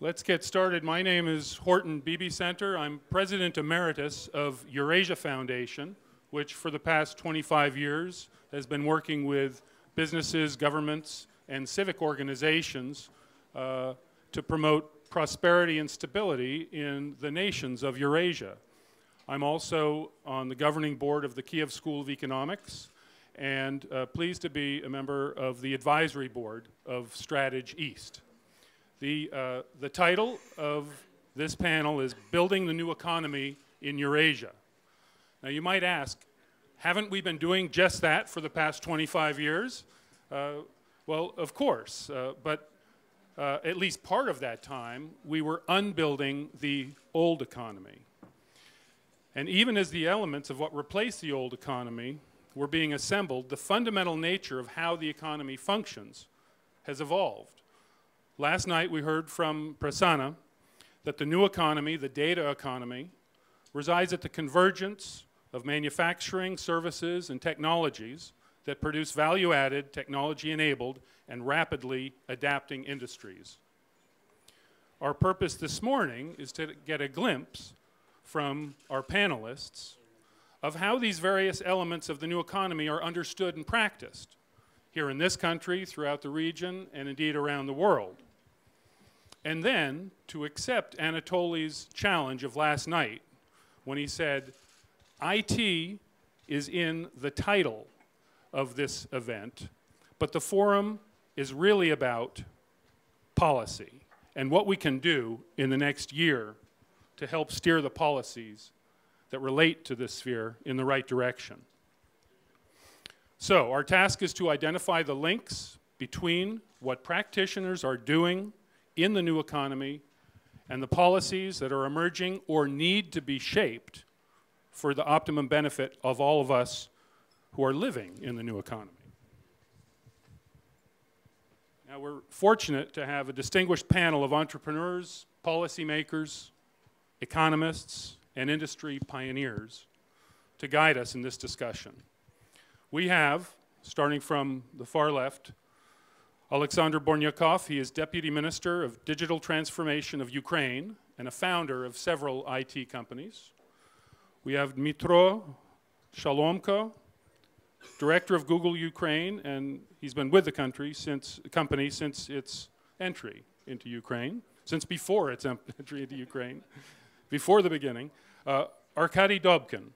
Let's get started. My name is Horton Beebe-Center. I'm President Emeritus of Eurasia Foundation, which for the past 25 years has been working with businesses, governments, and civic organizations uh, to promote prosperity and stability in the nations of Eurasia. I'm also on the governing board of the Kiev School of Economics and uh, pleased to be a member of the advisory board of StrategEast. The, uh, the title of this panel is Building the New Economy in Eurasia. Now you might ask, haven't we been doing just that for the past 25 years? Uh, well, of course, uh, but uh, at least part of that time, we were unbuilding the old economy. And even as the elements of what replaced the old economy were being assembled, the fundamental nature of how the economy functions has evolved. Last night we heard from Prasanna that the new economy, the data economy, resides at the convergence of manufacturing, services, and technologies that produce value-added, technology-enabled, and rapidly adapting industries. Our purpose this morning is to get a glimpse from our panelists of how these various elements of the new economy are understood and practiced here in this country, throughout the region, and indeed around the world. And then to accept Anatoly's challenge of last night when he said, IT is in the title of this event, but the forum is really about policy and what we can do in the next year to help steer the policies that relate to this sphere in the right direction. So our task is to identify the links between what practitioners are doing in the new economy and the policies that are emerging or need to be shaped for the optimum benefit of all of us who are living in the new economy. Now we're fortunate to have a distinguished panel of entrepreneurs, policymakers, economists, and industry pioneers to guide us in this discussion. We have, starting from the far left, Alexander Bornyakov. He is Deputy Minister of Digital Transformation of Ukraine and a founder of several IT companies. We have Dmitro Sholomko, Director of Google Ukraine, and he's been with the country since, company since its entry into Ukraine, since before its entry into Ukraine, before the beginning. Uh, Arkady Dobkin,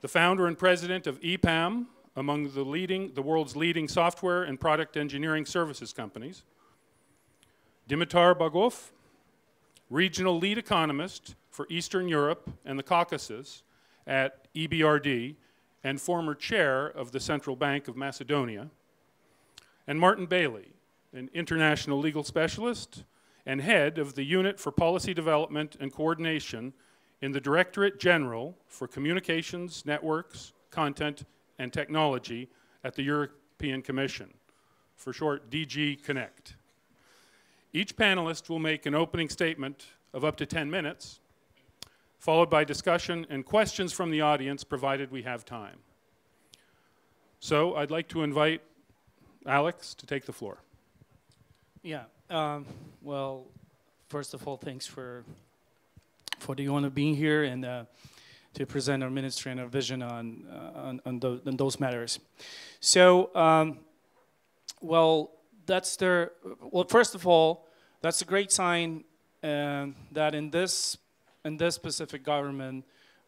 the founder and president of EPAM, among the, leading, the world's leading software and product engineering services companies. Dimitar Bogov, regional lead economist for Eastern Europe and the Caucasus at EBRD and former chair of the Central Bank of Macedonia. And Martin Bailey, an international legal specialist and head of the Unit for Policy Development and Coordination in the Directorate General for Communications, Networks, Content, and Technology at the European Commission, for short DG Connect. Each panelist will make an opening statement of up to 10 minutes, followed by discussion and questions from the audience, provided we have time. So I'd like to invite Alex to take the floor. Yeah, um, well, first of all, thanks for for the honor of being here and uh, to present our ministry and our vision on, uh, on, on, those, on, those matters. So, um, well, that's the, well, first of all, that's a great sign uh, that in this, in this specific government,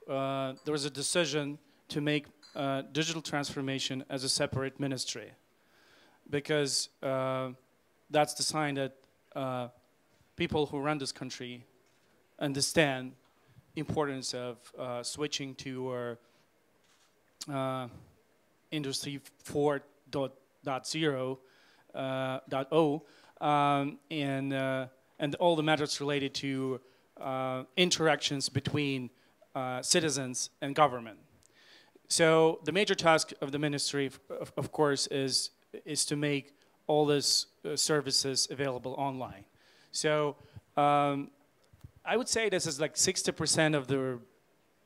uh, there was a decision to make uh, digital transformation as a separate ministry because uh, that's the sign that people who run this country understand importance of uh, switching to uh, industry 4.0 uh, um, and uh, and all the matters related to uh, interactions between citizens and government. So the major task of the ministry, of, of course, is is to make all these services available online. So um, I would say this is like 60% of the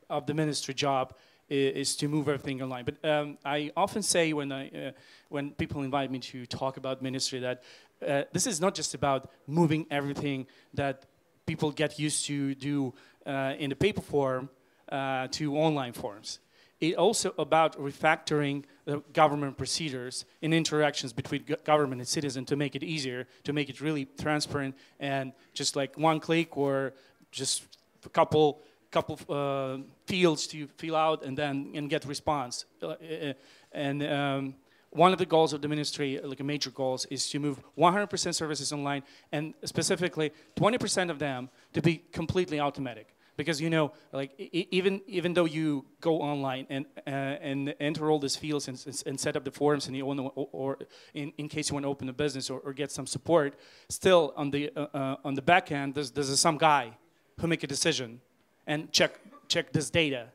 of the ministry job is, to move everything online. But um, I often say when I uh, when people invite me to talk about ministry that uh, this is not just about moving everything that people get used to do uh, in the paper form uh, to online forms. It's also about refactoring the government procedures and interactions between government and citizen to make it easier, to make it really transparent and just like one click or just a couple couple uh, fields to fill out and then and get response. Uh, uh and um, one of the goals of the ministry, like a major goals, is to move 100% services online and specifically 20% of them to be completely automatic. Because you know, like even even though you go online and uh, and enter all these fields and, and set up the forms and you want or, in, in case you want to open a business or, or get some support, still on the uh, uh, on the back end there's there's some guy who make a decision and check check this data,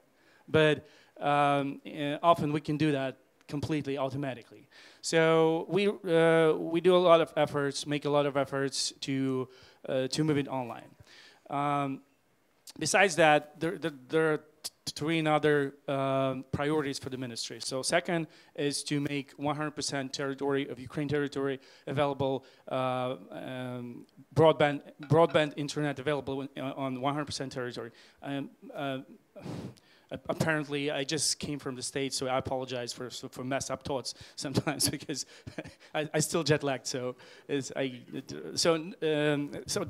but um, uh, often we can do that completely automatically. So we, uh, we do a lot of efforts, make a lot of efforts to, to move it online. Um, besides that, there, there, there are three other um, priorities for the ministry. So second is to make 100% territory of Ukraine territory available, uh, um, broadband, broadband internet available on 100% territory. Um, uh, apparently I just came from the States, so I apologize for, for messed up thoughts sometimes because I, I still jet lagged. So, I, so, um, so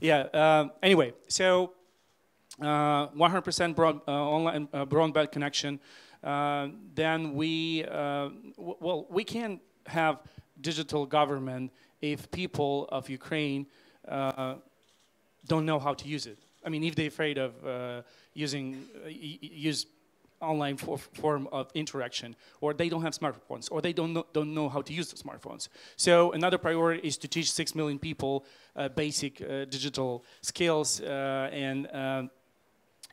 yeah, um, anyway, so 100% uh, broad, uh, online uh, broadband connection. Uh, then we, uh, well, we can't have digital government if people of Ukraine uh, don't know how to use it. I mean, if they're afraid of using uh, use online for, form of interaction, or they don't have smartphones, or they don't know, don't know how to use the smartphones. So another priority is to teach six million people uh, basic uh, digital skills, uh, and uh,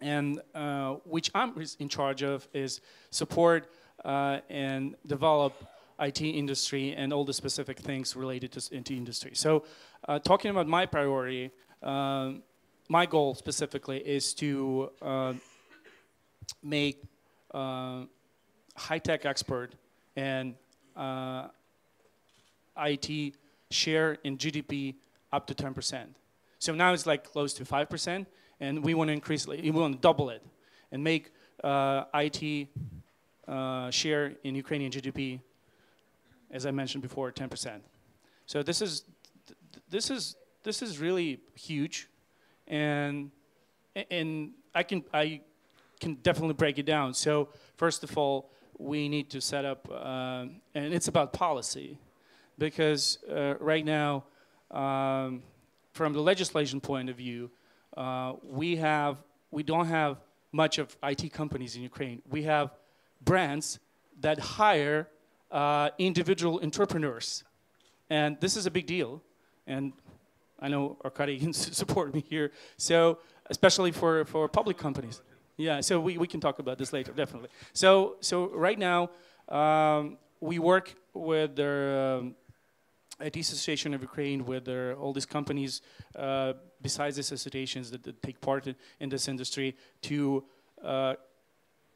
and uh, which I'm in charge of is support and develop IT industry and all the specific things related to IT industry. So talking about my priority, um, my goal specifically is to uh, make uh, high-tech expert and uh, IT share in GDP up to 10%. So now it's like close to 5%, and we want to increase, we want to double it and make uh, IT uh, share in Ukrainian GDP, as I mentioned before, 10%. So this is, this is, this is really huge and and I can I can definitely break it down. So first of all, we need to set up, uh, and it's about policy, because uh, right now, um, from the legislation point of view, uh, we have we don't have much of IT companies in Ukraine. We have brands that hire uh, individual entrepreneurs, and this is a big deal. And I know Arkady can support me here. So especially for, for public companies. Yeah, so we, we can talk about this later, definitely. So, so right now, um, we work with the um, IT Association of Ukraine, with their, all these companies, uh, besides these associations that, that, take part in, this industry, to, uh,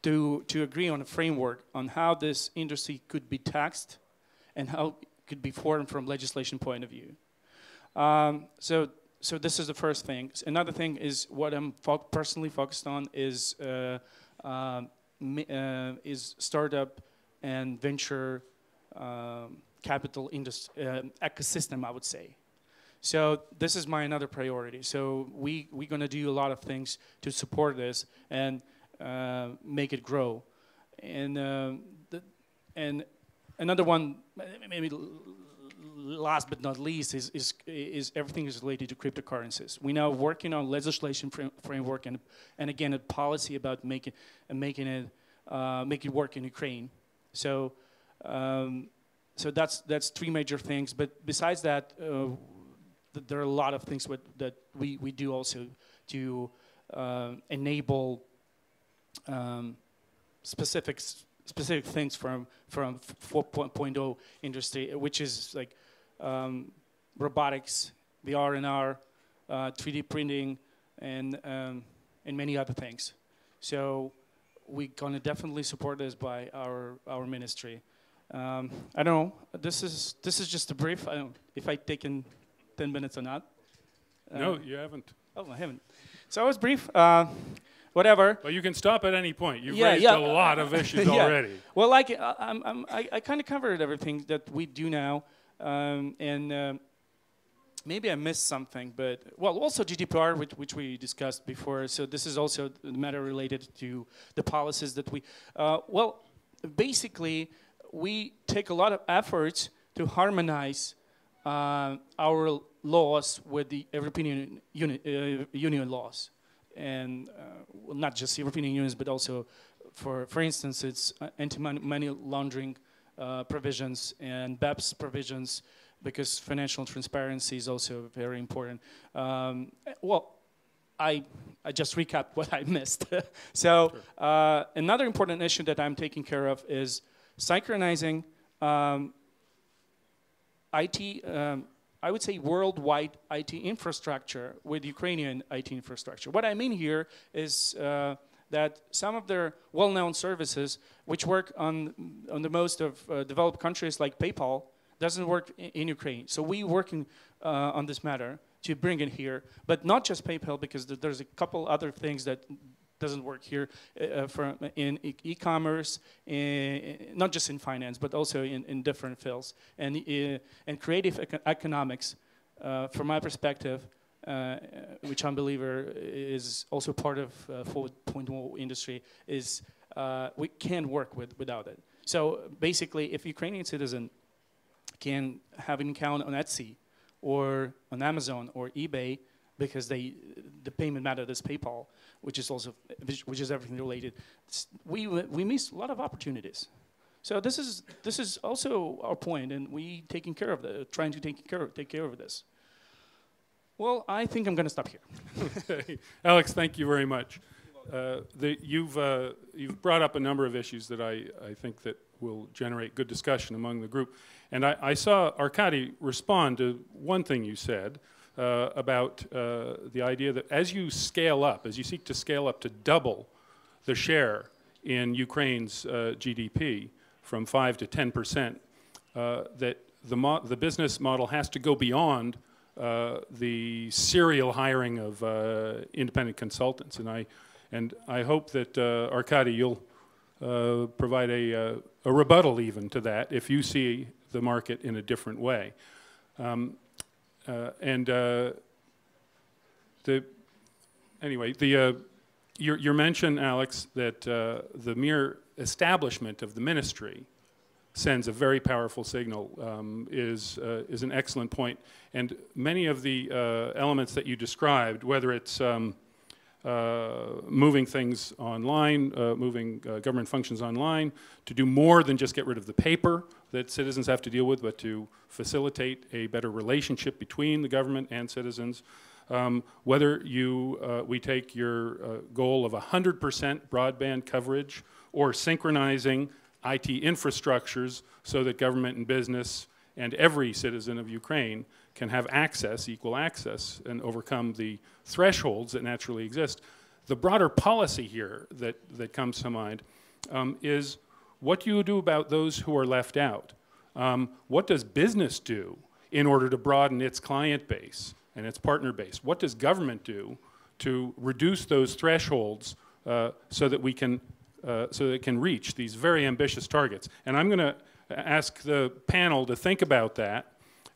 to, to agree on a framework on how this industry could be taxed and how it could be formed from legislation point of view. Um, so, so this is the first thing. Another thing is what I'm fo personally focused on is uh, uh, uh, is startup and venture um, capital industry uh, ecosystem. I would say. So this is my another priority. So we we're gonna do a lot of things to support this and uh, make it grow. And uh, the, and another one, maybe last but not least is, is, is everything is related to cryptocurrencies. We're now working on legislation framework and, and again, a policy about making, uh, making, it, uh, make it work in Ukraine. So, um, so that's, that's three major things. But besides that, uh, th there are a lot of things what, that we, we do also to uh, enable um, specific specific things from from 4.0 industry, which is like um, robotics, VR and R, uh, 3D printing, and, um, and many other things. So we're gonna definitely support this by our our ministry. Um, I don't know. This is this is just a brief. I don't if I taken ten minutes or not. No, Uh, you haven't. Oh, I haven't. So it was brief. Uh, whatever. Well, you can stop at any point. You've Yeah, raised yeah. a lot of issues Yeah. already. Well, like I, I'm, I'm, I, I kind of covered everything that we do now, um, and um maybe I missed something. But well, also GDPR, which, which we discussed before. So this is also the matter related to the policies that we. Uh, well, basically, we take a lot of efforts to harmonize uh, our laws with the European Union, Uni- uh, Union laws, and uh, well, not just European unions, but also, for for instance, it's uh, anti-money laundering uh, provisions and BEPS provisions, because financial transparency is also very important. Um, well, I I just recapped what I missed. so uh, another important issue that I'm taking care of is synchronizing um, IT, um, I would say worldwide IT infrastructure with Ukrainian IT infrastructure. What I mean here is uh, that some of their well-known services, which work on, on the most of uh, developed countries like PayPal, doesn't work in, in Ukraine. So we working uh, on this matter to bring it here, but not just PayPal because th- there's a couple other things that doesn't work here uh, from in e- e-commerce, in, not just in finance, but also in, in different fields. And, uh, and creative eco- economics, uh, from my perspective, uh, which I'm believer is also part of uh, 4.0 industry, is uh, we can't work with without it. So basically, if Ukrainian citizen can have an account on Etsy or on Amazon or eBay because they the payment method is PayPal, which is also which, is everything related. We we miss a lot of opportunities. So this is this is also our point, and we taking care of the trying to take care of, take care of this. Well, I think I'm going to stop here. Alex, thank you very much. Uh, the, you've, uh, you've brought up a number of issues that I, I think that will generate good discussion among the group. And I, I saw Arkady respond to one thing you said uh, about uh, the idea that as you scale up, as you seek to scale up to double the share in Ukraine's uh, GDP from 5 to 10 percent, uh, that the, the business model has to go beyond uh, the serial hiring of independent consultants. And I, and I hope that, Arkady, you'll uh, provide a, uh, a rebuttal even to that if you see the market in a different way. Um, and uh, the, anyway, the, uh, your, your mention, Alex, that uh, the mere establishment of the ministry sends a very powerful signal um, is, uh, is an excellent point. And many of the uh, elements that you described, whether it's um, uh, moving things online, uh, moving uh, government functions online, to do more than just get rid of the paper that citizens have to deal with, but to facilitate a better relationship between the government and citizens. Um, whether you, uh, we take your uh, goal of 100% broadband coverage or synchronizing IT infrastructures so that government and business and every citizen of Ukraine can have access, equal access, and overcome the thresholds that naturally exist. The broader policy here that, that comes to mind um, is what do you do about those who are left out? Um, what does business do in order to broaden its client base and its partner base? What does government do to reduce those thresholds uh, so that we can uh, so that it can reach these very ambitious targets? And I'm going to ask the panel to think about that,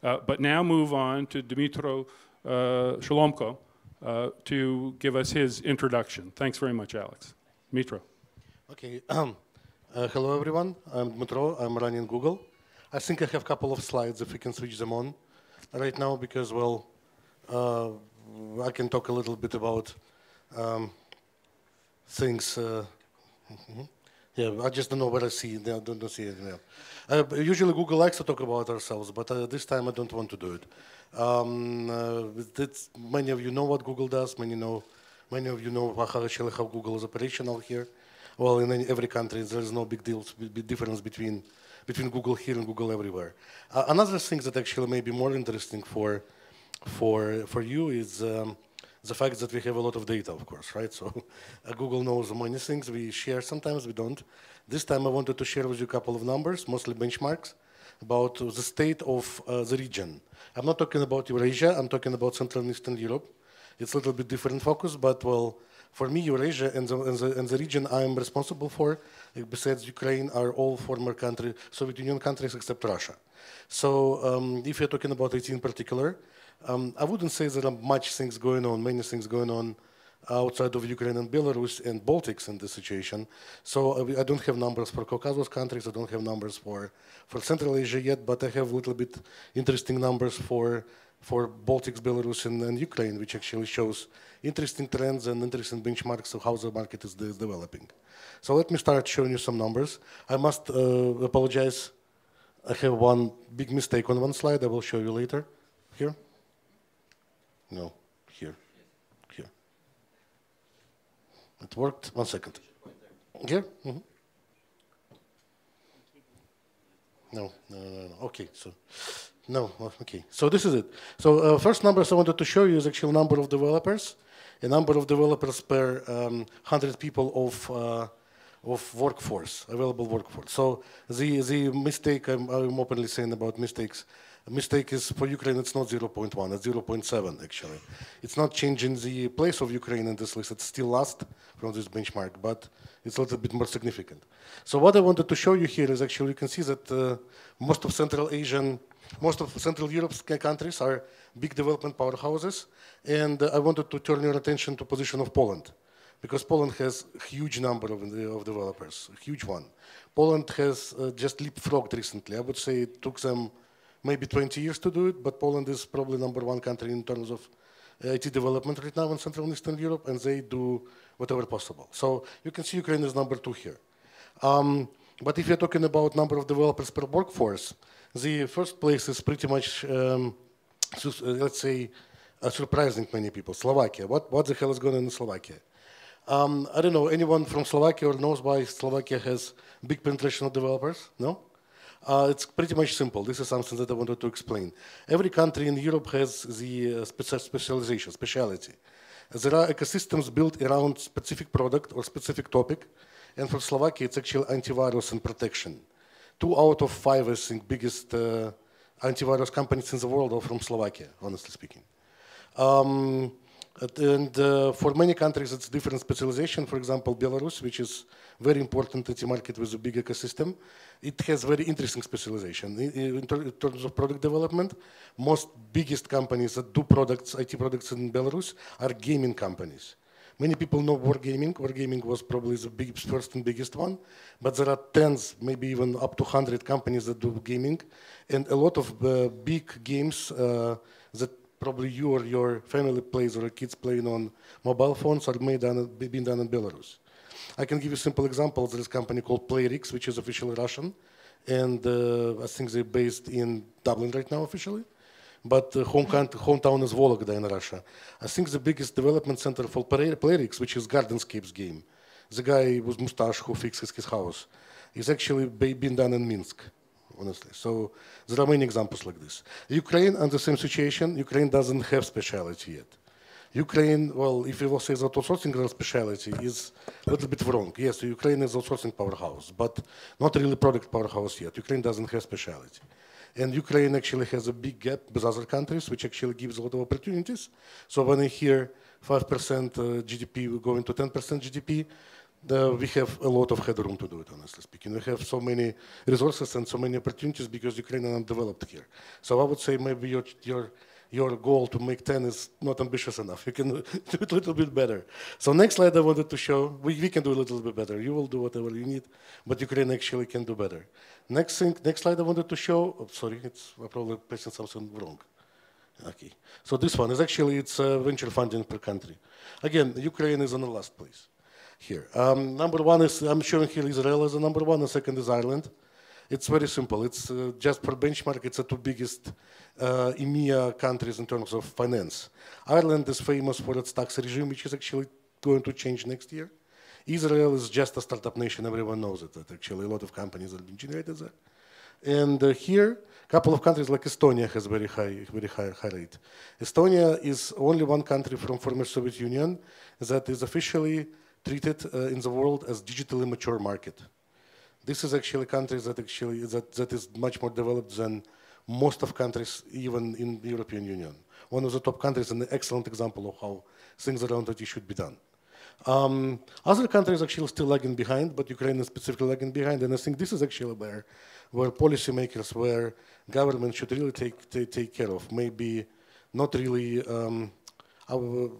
uh, but now move on to Dmitro uh, Sholomko uh, to give us his introduction. Thanks very much, Alex. Dmitro. Okay. Um, hello, everyone. I'm Dmitro. I'm running Google. I think I have a couple of slides if we can switch them on right now because, well, uh, I can talk a little bit about um, things. Uh, mhm. Yeah, I just don't know what I see. I don't, don't see it. Uh, usually Google likes to talk about ourselves, but uh, this time I don't want to do it. Um, uh, many of you know what Google does. Many know, many of you know how, actually how Google is operational here. Well, in any, every country, there is no big deal, difference between between Google here and Google everywhere. Uh, another thing that actually may be more interesting for for for you is um, the fact that we have a lot of data, of course, right? So uh, Google knows many things. We share sometimes, we don't. This time I wanted to share with you a couple of numbers, mostly benchmarks, about the state of uh, the region. I'm not talking about Eurasia, I'm talking about Central and Eastern Europe. It's a little bit different focus, but well, for me, Eurasia and the, and the, and the region I'm responsible for, uh, besides Ukraine, are all former country, Soviet Union countries except Russia. So um, if you're talking about it in particular, um, I wouldn't say there are much things going on, many things going on outside of Ukraine and Belarus and Baltics in this situation. So uh, I don't have numbers for Caucasus countries, I don't have numbers for, for Central Asia yet, but I have a little bit interesting numbers for, for Baltics, Belarus, and, and Ukraine, which actually shows interesting trends and interesting benchmarks of how the market is, is developing. So let me start showing you some numbers. I must uh, apologize. I have one big mistake on one slide. I will show you later. Here. No, here, here. It worked. One second. Here. Mm -hmm. No, no, no, no. Okay, so no. Okay, so this is it. So uh, first numbers I wanted to show you is actual number of developers, a number of developers per um, hundred people of. Uh, of workforce, available workforce. So the, the mistake I'm, I'm openly saying about mistakes mistake is for Ukraine, it's not 0.1, it's 0.7 actually. It's not changing the place of Ukraine in this list, it's still last from this benchmark, but it's a little bit more significant. So what I wanted to show you here is actually you can see that uh, most of Central Asian, most of Central Europe's countries are big development powerhouses, and uh, I wanted to turn your attention to position of Poland because Poland has a huge number of, of developers, a huge one. Poland has uh, just leapfrogged recently. I would say it took them maybe 20 years to do it, but Poland is probably number one country in terms of uh, IT development right now in Central and Eastern Europe, and they do whatever possible. So you can see Ukraine is number two here. Um, but if you're talking about number of developers per workforce, the first place is pretty much, um, uh, let's say, uh, surprising many people. Slovakia. What, what the hell is going on in Slovakia? Um, I don't know, anyone from Slovakia or knows why Slovakia has big penetration of developers? No? Uh, it's pretty much simple. This is something that I wanted to explain. Every country in Europe has the uh, specialization, speciality. There are ecosystems built around specific product or specific topic, and for Slovakia, it's actually antivirus and protection. Two out of five, I think, biggest uh, antivirus companies in the world are from Slovakia, honestly speaking. Um, and uh, for many countries, it's different specialization. For example, Belarus, which is very important IT market with a big ecosystem, it has very interesting specialization. In, in, terms of product development, most biggest companies that do products, IT products in Belarus, are gaming companies. Many people know Wargaming. Wargaming was probably the biggest, first and biggest one, but there are tens, maybe even up to 100 companies that do gaming, and a lot of uh, big games uh, that probably you or your family plays or kids playing on mobile phones are made done, being done in Belarus. I can give you simple examples. There is a company called Playrix, which is officially Russian, and uh, I think they're based in Dublin right now officially. But uh, home hometown is Vologda in Russia. I think the biggest development center for Playrix, which is Gardenscapes game, the guy with mustache who fixes his house, is actually being done in Minsk honestly. So there are many examples like this. Ukraine, and the same situation, Ukraine doesn't have speciality yet. Ukraine, well, if you will say that outsourcing speciality is a little bit wrong. Yes, Ukraine is outsourcing powerhouse, but not really product powerhouse yet. Ukraine doesn't have speciality. And Ukraine actually has a big gap with other countries, which actually gives a lot of opportunities. So when I hear 5% uh, GDP going to 10% GDP, the, we have a lot of headroom to do it, honestly speaking. We have so many resources and so many opportunities because Ukraine is not developed here. So I would say maybe your, your, your goal to make 10 is not ambitious enough. You can do it a little bit better. So next slide I wanted to show, we, we can do a little bit better. You will do whatever you need, but Ukraine actually can do better. Next thing, next slide I wanted to show, oh, sorry, it's I'm probably pressing something wrong. Okay, so this one is actually, it's uh, venture funding per country. Again, Ukraine is in the last place here. Um, number one is, I'm showing here Israel as a number one, and second is Ireland. It's very simple. It's uh, just for benchmark, it's the two biggest uh, EMEA countries in terms of finance. Ireland is famous for its tax regime, which is actually going to change next year. Israel is just a startup nation, everyone knows it, that actually a lot of companies have been generated there. And uh, here, a couple of countries like Estonia has very high, very high, high rate. Estonia is only one country from former Soviet Union that is officially treated uh, in the world as digitally mature market. This is actually a country that actually that, that is much more developed than most of countries, even in the European Union. One of the top countries and an excellent example of how things around IT should be done. Um, other countries actually still lagging behind, but Ukraine is specifically lagging behind, and I think this is actually where, where policymakers, where government should really take, take, take care of. Maybe not really um,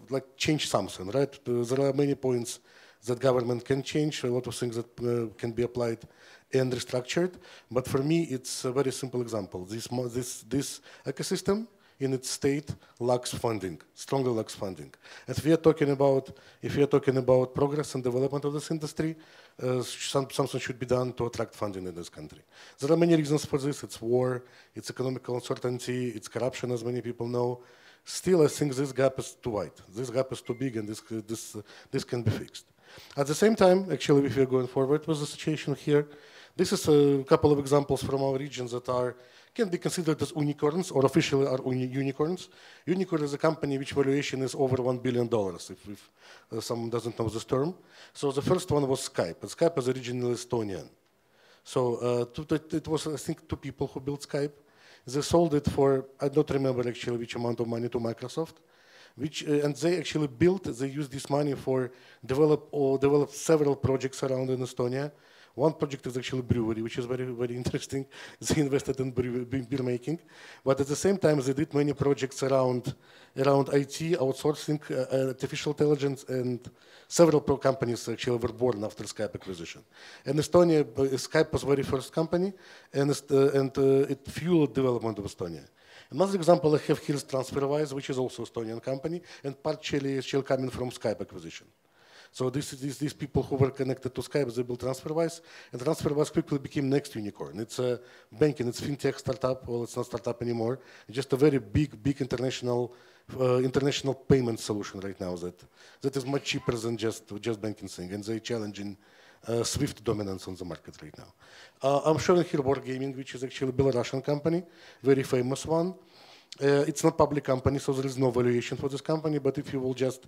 like change something, right? There are many points that government can change, a lot of things that uh, can be applied and restructured. But for me, it's a very simple example. This, this, this ecosystem in its state lacks funding, strongly lacks funding. If we are talking about, if we are talking about progress and development of this industry, uh, some, something should be done to attract funding in this country. There are many reasons for this. It's war, it's economic uncertainty, it's corruption, as many people know. Still, I think this gap is too wide. This gap is too big, and this, this, uh, this can be fixed. At the same time, actually, if we are going forward with the situation here, this is a couple of examples from our regions that are can be considered as unicorns or officially are uni unicorns. Unicorn is a company which valuation is over $1 billion, if, if uh, someone doesn't know this term. So the first one was Skype. And Skype is originally Estonian. So uh, it was, I think, two people who built Skype. They sold it for, I don't remember actually which amount of money to Microsoft. Which, uh, and they actually built, they used this money for develop or develop several projects around in Estonia one project is actually brewery, which is very, very interesting. They invested in beer making. But at the same time, they did many projects around, around IT, outsourcing, uh, artificial intelligence, and several pro companies actually were born after Skype acquisition. And Estonia, uh, Skype was very first company, and, uh, and uh, it fueled development of Estonia. Another example I have here is TransferWise, which is also Estonian company, and partially still coming from Skype acquisition. So this, these, these people who were connected to Skype, they built TransferWise, and TransferWise quickly became next unicorn. It's a banking, it's fintech startup. Well, it's not startup anymore. It's just a very big, big international, uh, international payment solution right now that that is much cheaper than just just banking thing, and they're challenging uh, Swift dominance on the market right now. Uh, I'm showing here Wargaming, which is actually a Belarusian company, very famous one. Uh, it's not public company, so there is no valuation for this company. But if you will just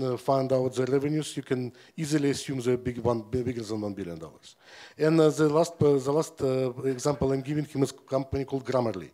uh, find out the revenues, you can easily assume they're big one, bigger than one billion dollars. And uh, the last, uh, the last example I'm giving him is a company called Grammarly,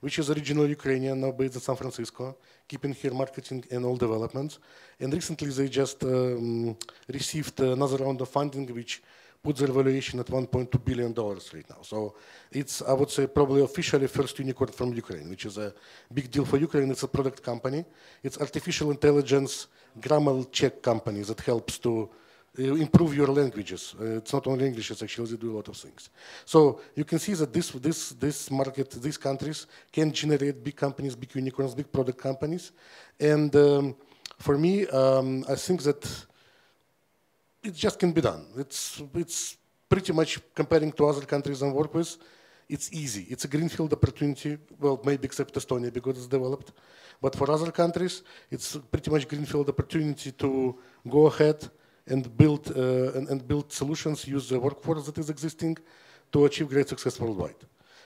which is originally Ukrainian, now based in San Francisco, keeping here marketing and all developments. And recently they just um, received another round of funding, which puts their valuation at 1.2 billion dollars right now. So it's, I would say, probably officially first unicorn from Ukraine, which is a big deal for Ukraine. It's a product company. It's artificial intelligence grammar check company that helps to improve your languages. Uh, it's not only English, it's actually they do a lot of things. So you can see that this, this, this market, these countries can generate big companies, big unicorns, big product companies. And um, for me, um, I think that it just can be done. It's, it's pretty much comparing to other countries I work with, it's easy. It's a greenfield opportunity, well, maybe except Estonia because it's developed. But for other countries, it's pretty much greenfield opportunity to go ahead and build, uh, and, and, build solutions, use the workforce that is existing to achieve great success worldwide.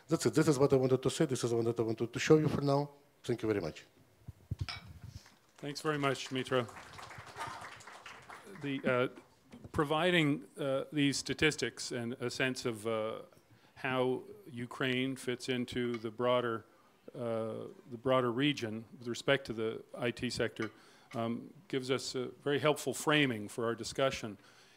That's it. This is what I wanted to say. This is what I wanted to show you for now. Thank you very much. Thanks very much, Mitra. The, uh, providing uh, these statistics and a sense of uh, how Ukraine fits into the broader, uh, the broader region with respect to the IT sector um, gives us a very helpful framing for our discussion.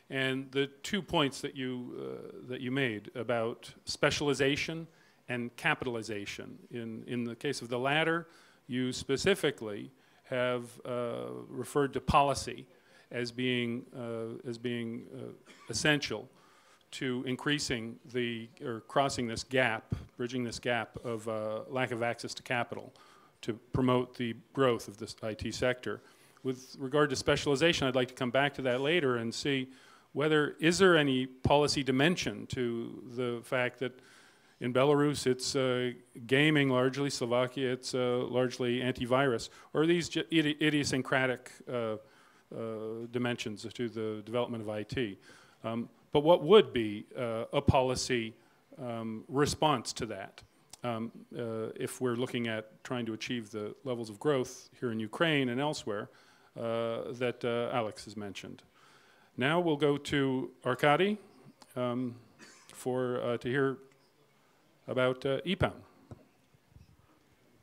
And the two points that you, uh, that you made about specialization and capitalization. In, in the case of the latter, you specifically have uh, referred to policy as being, uh, as being uh, essential to increasing the, or crossing this gap, bridging this gap of uh, lack of access to capital to promote the growth of this IT sector. With regard to specialization, I'd like to come back to that later and see whether, is there any policy dimension to the fact that in Belarus it's uh, gaming largely, Slovakia it's uh, largely antivirus, or these idi idiosyncratic uh, uh, dimensions to the development of IT. Um, but what would be uh, a policy um, response to that? um, uh, if we're looking at trying to achieve the levels of growth here in Ukraine and elsewhere that uh, Alex has mentioned. Now we'll go to Arkady um, for uh, to hear about uh, EPAM.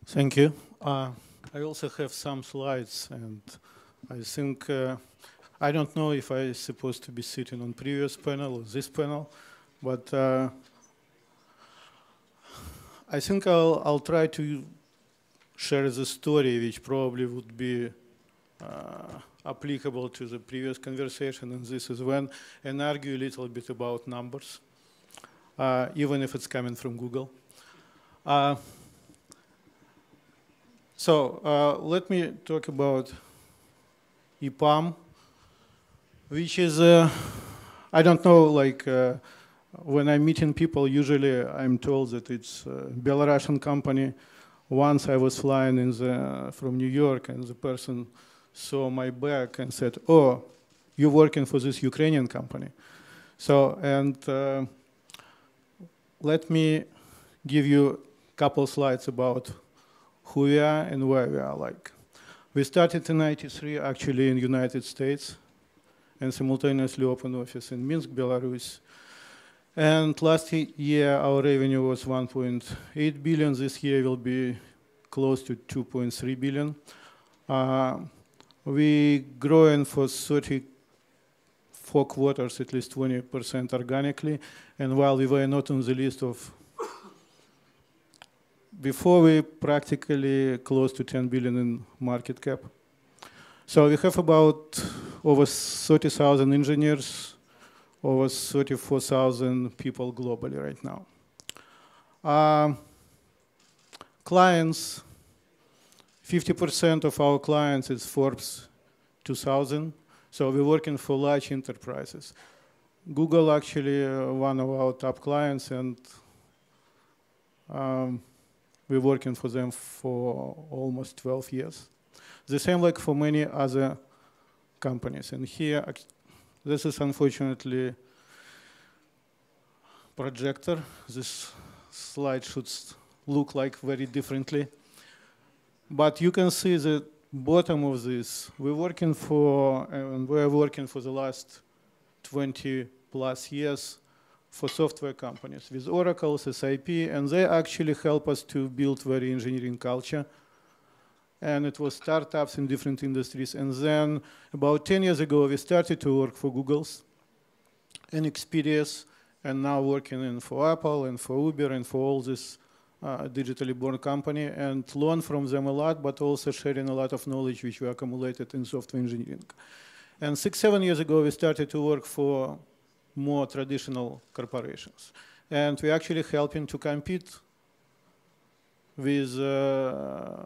Thank you. Uh, I also have some slides, and I think uh, I don't know if I'm supposed to be sitting on previous panel or this panel, but uh, I think I'll, I'll try to share the story, which probably would be uh, applicable to the previous conversation, and this is when, and argue a little bit about numbers, uh, even if it's coming from Google. Uh, so uh, let me talk about EPAM, which is, uh, I don't know, like uh, when I'm meeting people, usually I'm told that it's a Belarusian company. Once I was flying in the, from New York and the person saw my back and said, oh, you're working for this Ukrainian company. So, and uh, let me give you a couple slides about who we are and where we are like. We started in 93 actually in United States and simultaneously opened office in Minsk, Belarus. And last year our revenue was 1.8 billion. This year will be close to 2.3 billion. Uh, we growing for 34 quarters, at least 20% organically. And while we were not on the list of before we practically close to 10 billion in market cap. So we have about over 30,000 engineers, over 34,000 people globally right now. Um, clients, 50% of our clients is Forbes 2000. So we're working for large enterprises. Google actually uh, one of our top clients and um, we're working for them for almost 12 years. The same like for many other companies. And here, this is unfortunately projector. This slide should look like very differently. But you can see the bottom of this. We're working for, and we're working for the last 20 plus years for software companies with Oracle, SAP, and they actually help us to build very engineering culture. And it was startups in different industries. And then about 10 years ago, we started to work for Google's and Expedia's, and now working in for Apple and for Uber and for all this uh, digitally born company and learn from them a lot, but also sharing a lot of knowledge which we accumulated in software engineering. And six, seven years ago, we started to work for more traditional corporations. And we're actually helping to compete with uh,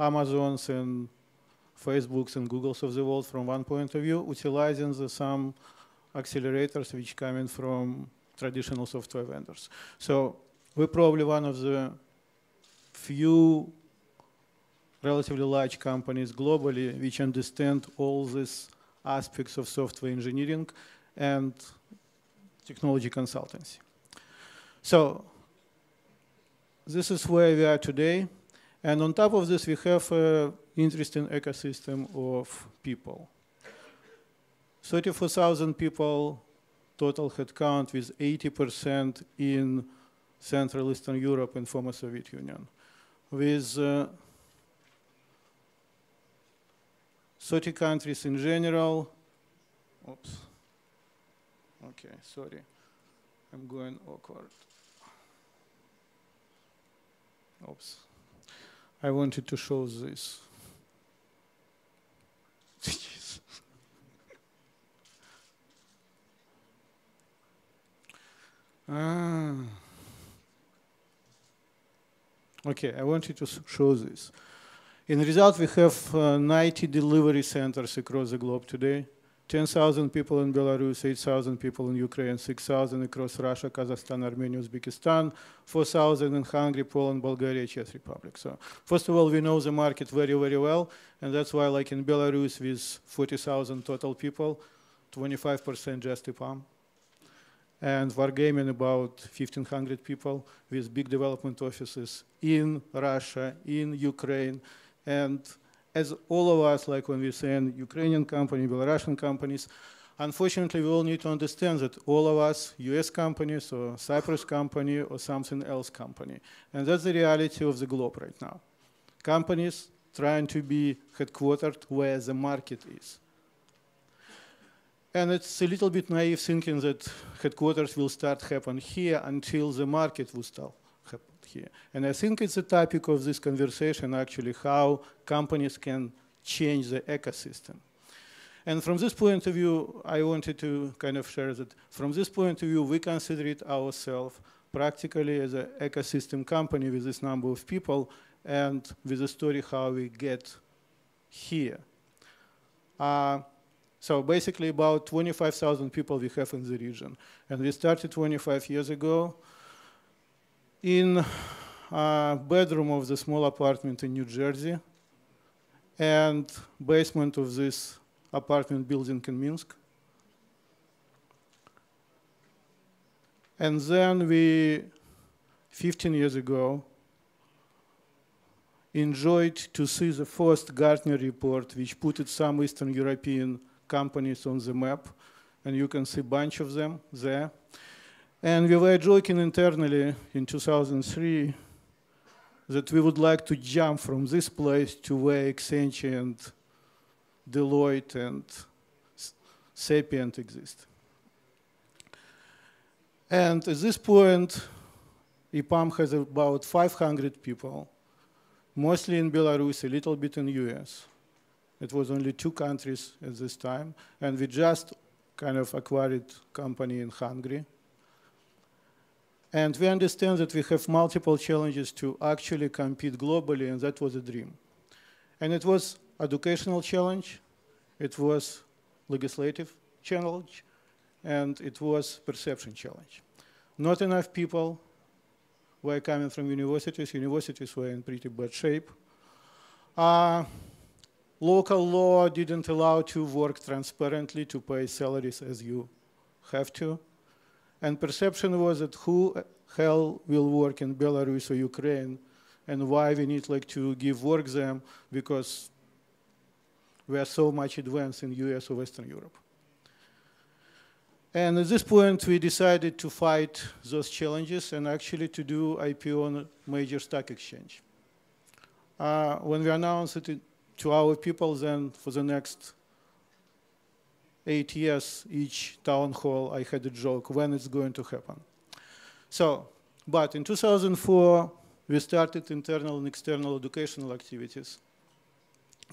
Amazons and Facebooks and Googles of the world from one point of view, utilizing the, some accelerators which coming from traditional software vendors. So we're probably one of the few relatively large companies globally which understand all these aspects of software engineering and technology consultancy. So this is where we are today. And on top of this, we have an interesting ecosystem of people. 34,000 people total headcount with 80% in Central Eastern Europe and former Soviet Union. With uh, 30 countries in general, oops, Okay, sorry. I'm going awkward. Oops. I wanted to show this. ah. Okay, I wanted to show this. In result, we have uh, 90 delivery centers across the globe today. 10,000 people in Belarus, 8,000 people in Ukraine, 6,000 across Russia, Kazakhstan, Armenia, Uzbekistan, 4,000 in Hungary, Poland, Bulgaria, Czech Republic. So first of all, we know the market very, very well, and that's why like in Belarus with 40,000 total people, 25% just EPAM. And Wargaming about 1,500 people with big development offices in Russia, in Ukraine, and as all of us, like when we say Ukrainian company, Belarusian companies, unfortunately, we all need to understand that all of us, US companies or Cyprus company or something else company. And that's the reality of the globe right now. Companies trying to be headquartered where the market is. And it's a little bit naive thinking that headquarters will start happen here until the market will start happen here. And I think it's a topic of this conversation actually how companies can change the ecosystem. And from this point of view, I wanted to kind of share that from this point of view, we consider it ourselves practically as an ecosystem company with this number of people and with the story how we get here. Uh, so basically about 25,000 people we have in the region. And we started 25 years ago in a bedroom of the small apartment in New Jersey and basement of this apartment building in Minsk. And then we, 15 years ago, enjoyed to see the first Gartner report, which put some Eastern European companies on the map, and you can see a bunch of them there. And we were joking internally in 2003 that we would like to jump from this place to where Accenture and Deloitte and Sapient exist. And at this point, EPAM has about 500 people, mostly in Belarus, a little bit in US. It was only two countries at this time, and we just kind of acquired company in Hungary. And we understand that we have multiple challenges to actually compete globally, and that was a dream. And it was educational challenge, it was legislative challenge, and it was perception challenge. Not enough people were coming from universities. Universities were in pretty bad shape. Uh, local law didn't allow to work transparently to pay salaries as you have to. And perception was that who hell will work in Belarus or Ukraine and why we need like to give work them because we are so much advanced in US or Western Europe. And at this point, we decided to fight those challenges and actually to do IPO on major stock exchange. Uh, when we announced it to our people, then for the next eight years, each town hall, I had a joke when it's going to happen. So, but in 2004, we started internal and external educational activities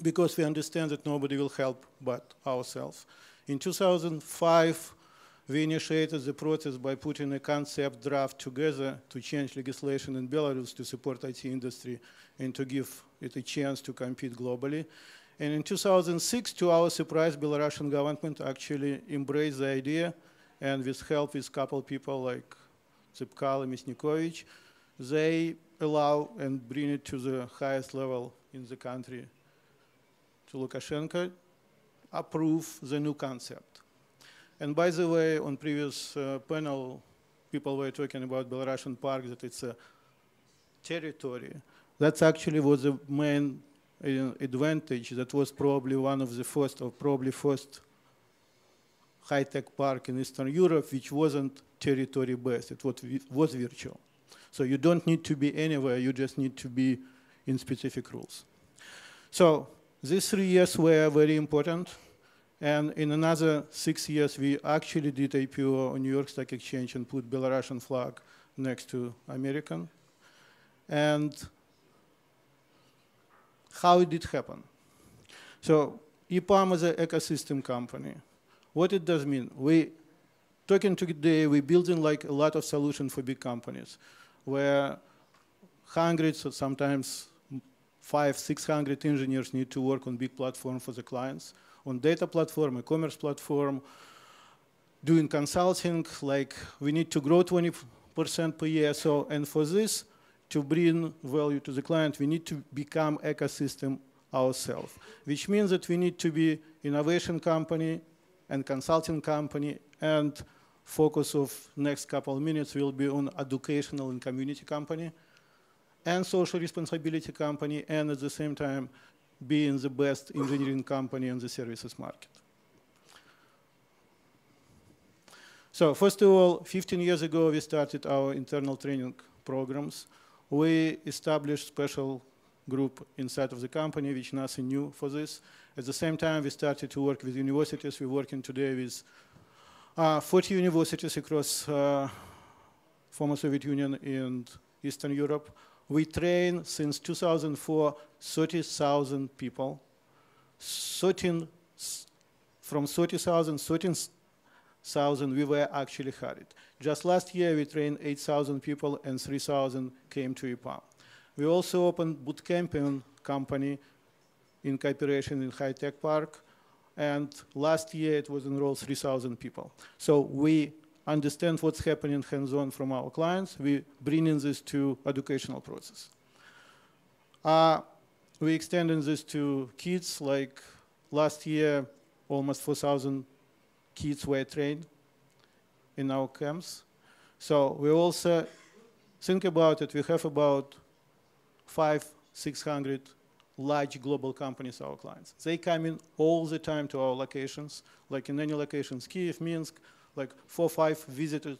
because we understand that nobody will help but ourselves. In 2005, we initiated the process by putting a concept draft together to change legislation in Belarus to support IT industry and to give it a chance to compete globally. And in 2006, to our surprise, Belarusian government actually embraced the idea and with help with a couple people like Tsepkalo and Myasnikovich, they allow and bring it to the highest level in the country to Lukashenko, approve the new concept. And by the way, on previous uh, panel, people were talking about Belarusian park, that it's a territory. That's actually was the main uh, advantage. That was probably one of the first, or probably first high-tech park in Eastern Europe, which wasn't territory-based. It was, was virtual. So you don't need to be anywhere. You just need to be in specific rules. So these three years were very important. And in another six years, we actually did IPO on New York Stock Exchange and put Belarusian flag next to American. And how did it happen? So EPAM is an ecosystem company. What it does mean? We talking today, we're building like a lot of solutions for big companies where hundreds or sometimes five, 600 engineers need to work on big platform for the clients, on data platform, e-commerce platform, doing consulting, like we need to grow 20% per year. So, and for this, to bring value to the client, we need to become ecosystem ourselves, which means that we need to be innovation company and consulting company and focus of next couple of minutes will be on educational and community company and social responsibility company and at the same time being the best engineering company on the services market. So first of all, 15 years ago, we started our internal training programs. We established special group inside of the company, which nothing new for this. At the same time, we started to work with universities. We're working today with uh, 40 universities across uh, former Soviet Union and Eastern Europe. We train since 2004 30,000 people. 13, from 30,000, 13,000 we were actually hired. Just last year we trained 8,000 people and 3,000 came to EPAM. We also opened bootcamping company in cooperation in High Tech Park. And last year it was enrolled 3,000 people. So we understand what's happening hands-on from our clients. We bring in this to educational process. Uh, we extending this to kids, like last year, almost 4,000 kids were trained in our camps. So we also think about it. We have about five, 600 large global companies, our clients. They come in all the time to our locations, like in any locations, Kiev, Minsk, like four, five visitors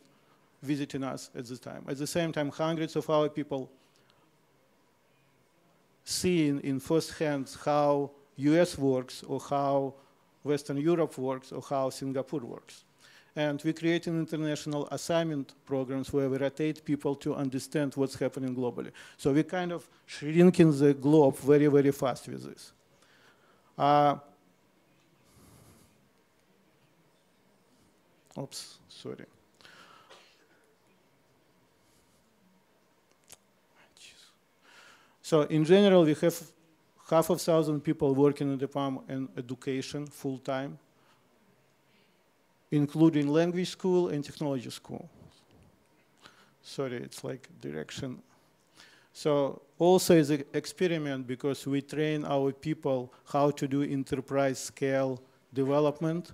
visiting us at the time. At the same time, hundreds of our people seeing in first hand how US works or how Western Europe works or how Singapore works. And we create an international assignment programs where we rotate people to understand what's happening globally. So we kind of shrinking the globe very, very fast with this. Uh, oops, sorry. So in general, we have half of thousand people working in the farm and education full time including language school and technology school. Sorry, it's like direction. So also is an experiment because we train our people how to do enterprise scale development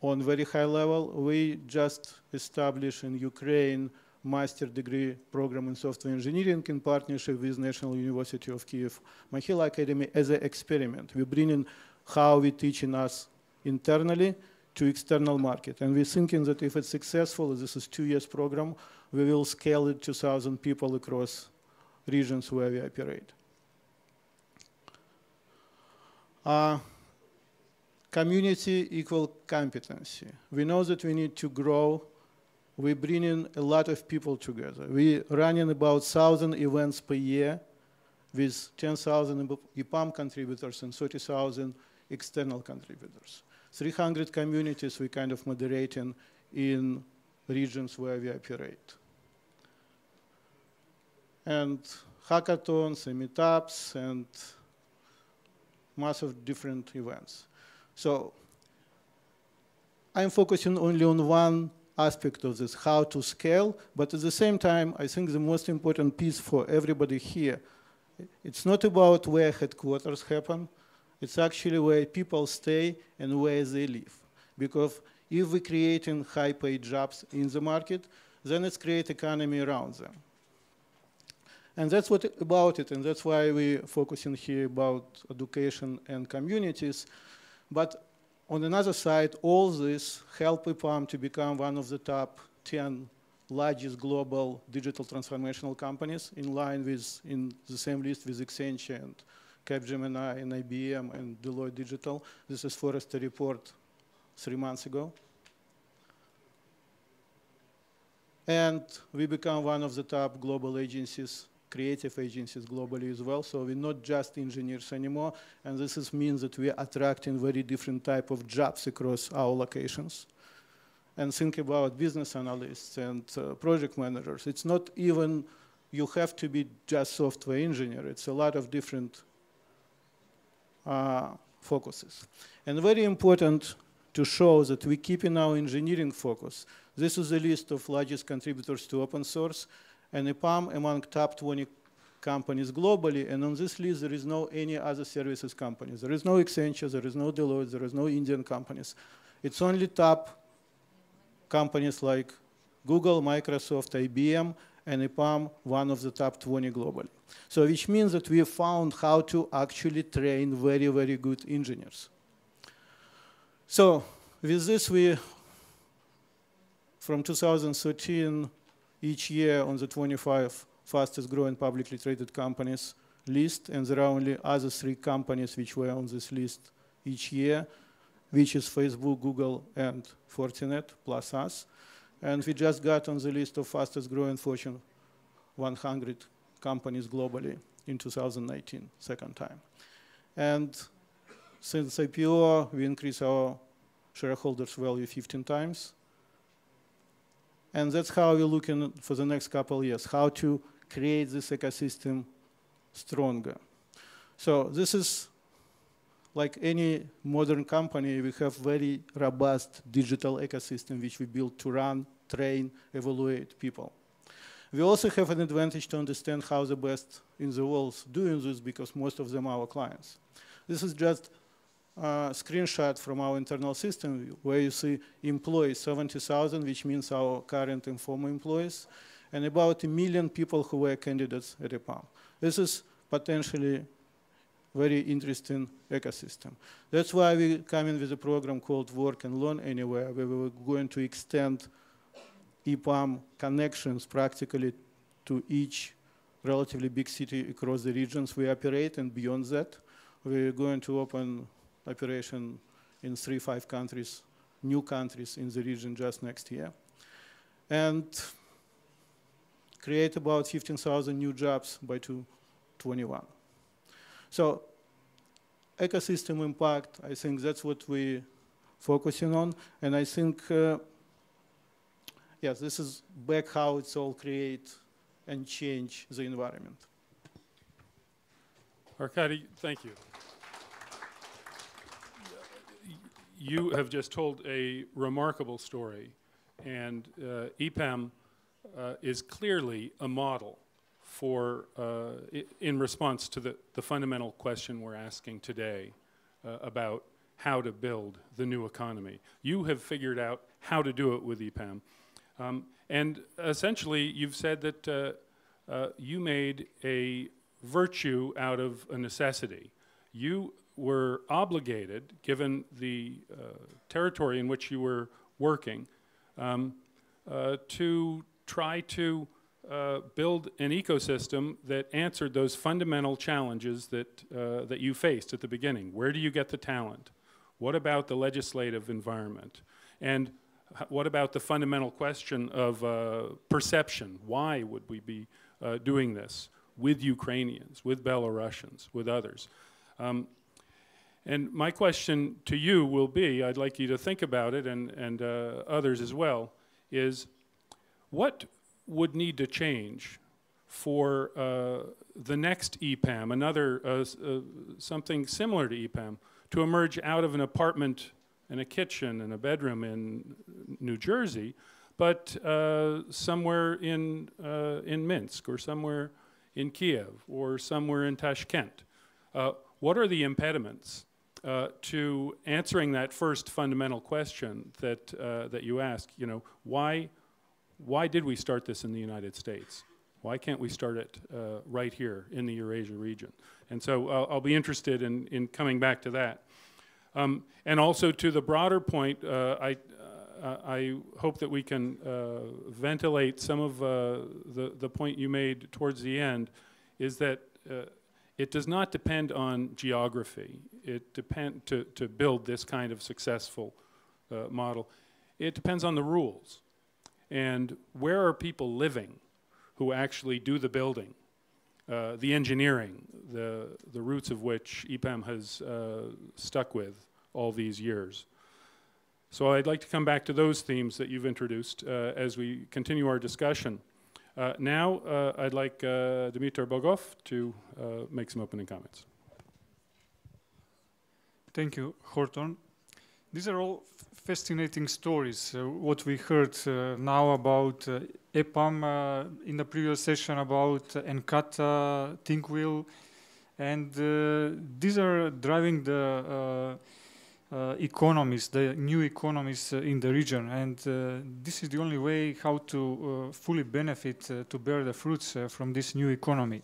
on very high level. We just established in Ukraine master degree program in software engineering in partnership with National University of Kiev Mohyla Academy as an experiment. We bring in how we teaching us internally to external market. And we're thinking that if it's successful, this is two years program, we will scale it to 1,000 people across regions where we operate. Uh, community equal competency. We know that we need to grow. We bring in a lot of people together. We're running about 1,000 events per year with 10,000 EPAM contributors and 30,000 external contributors. 300 communities we kind of moderating in regions where we operate. And hackathons and meetups and massive different events. So I'm focusing only on one aspect of this, how to scale, but at the same time, I think the most important piece for everybody here, it's not about where headquarters happen, it's actually where people stay and where they live. Because if we're creating high-paid jobs in the market, then it's create economy around them. And that's what about it, and that's why we're focusing here about education and communities. But on another side, all this helped EPAM to become one of the top 10 largest global digital transformational companies in line with, in the same list with Accenture and Capgemini and IBM and Deloitte Digital. This is Forrester report three months ago. And we become one of the top global agencies, creative agencies globally as well. So we're not just engineers anymore. And this is, means that we are attracting very different type of jobs across our locations. And think about business analysts and uh, project managers. It's not even you have to be just software engineer. It's a lot of different uh, focuses. And very important to show that we keep in our engineering focus. This is a list of largest contributors to open source, and EPAM among top 20 companies globally, and on this list there is no any other services companies. There is no Accenture, there is no Deloitte, there is no Indian companies. It's only top companies like Google, Microsoft, IBM, and EPAM, one of the top 20 globally. So which means that we found how to actually train very, very good engineers. So with this, we, from 2013, each year on the 25 fastest growing publicly traded companies list, and there are only other three companies which were on this list each year, which is Facebook, Google, and Fortinet, plus us. And we just got on the list of fastest growing Fortune 100 companies globally in 2019, second time. And since IPO, we increased our shareholders' value 15 times. And that's how we're looking for the next couple of years, how to create this ecosystem stronger. So this is like any modern company, we have very robust digital ecosystem which we build to run, train, evaluate people. We also have an advantage to understand how the best in the world doing this because most of them are our clients. This is just a screenshot from our internal system where you see employees, 70,000, which means our current and former employees, and about a million people who were candidates at EPAM. This is potentially very interesting ecosystem. That's why we come in with a program called Work and Learn Anywhere, where we're going to extend EPAM connections practically to each relatively big city across the regions we operate, and beyond that, we're going to open operation in three, five countries, new countries in the region just next year. And create about 15,000 new jobs by 2021. So ecosystem impact, I think that's what we're focusing on. And I think, uh, yes, this is back how it's all create and change the environment. Arkady, thank you. You have just told a remarkable story, and uh, EPAM uh, is clearly a model for, uh, in response to the, the fundamental question we're asking today uh, about how to build the new economy. You have figured out how to do it with EPAM. Um, and essentially, you've said that uh, uh, you made a virtue out of a necessity. You were obligated, given the uh, territory in which you were working, um, uh, to try to uh, build an ecosystem that answered those fundamental challenges that, uh, that you faced at the beginning. Where do you get the talent? What about the legislative environment? And what about the fundamental question of uh, perception? Why would we be uh, doing this with Ukrainians, with Belarusians, with others? Um, and my question to you will be, I'd like you to think about it and, and uh, others as well, is what would need to change for uh, the next EPAM, another uh, uh, something similar to EPAM, to emerge out of an apartment and a kitchen and a bedroom in New Jersey, but uh, somewhere in uh, in Minsk or somewhere in Kiev or somewhere in Tashkent. What are the impediments to answering that first fundamental question that that you ask? You know, why why did we start this in the United States? Why can't we start it uh, right here in the Eurasia region? And so I'll, I'll, be interested in, in coming back to that. Um, and also to the broader point, uh, I, uh, I hope that we can uh, ventilate some of uh, the, the point you made towards the end, is that uh, it does not depend on geography. It depend to, to build this kind of successful model. It depends on the rules. And where are people living who actually do the building, uh, the engineering, the, the roots of which EPAM has uh, stuck with all these years? So I'd like to come back to those themes that you've introduced uh, as we continue our discussion. Uh, now uh, I'd like uh, Dmitry Bogov to make some opening comments. Thank you, Horton. These are all fascinating stories. Uh, what we heard uh, now about uh, EPAM uh, in the previous session about Encarta, ThinkWheel, and uh, these are driving the uh, economies, the new economies uh, in the region. And uh, this is the only way how to fully benefit to bear the fruits from this new economy.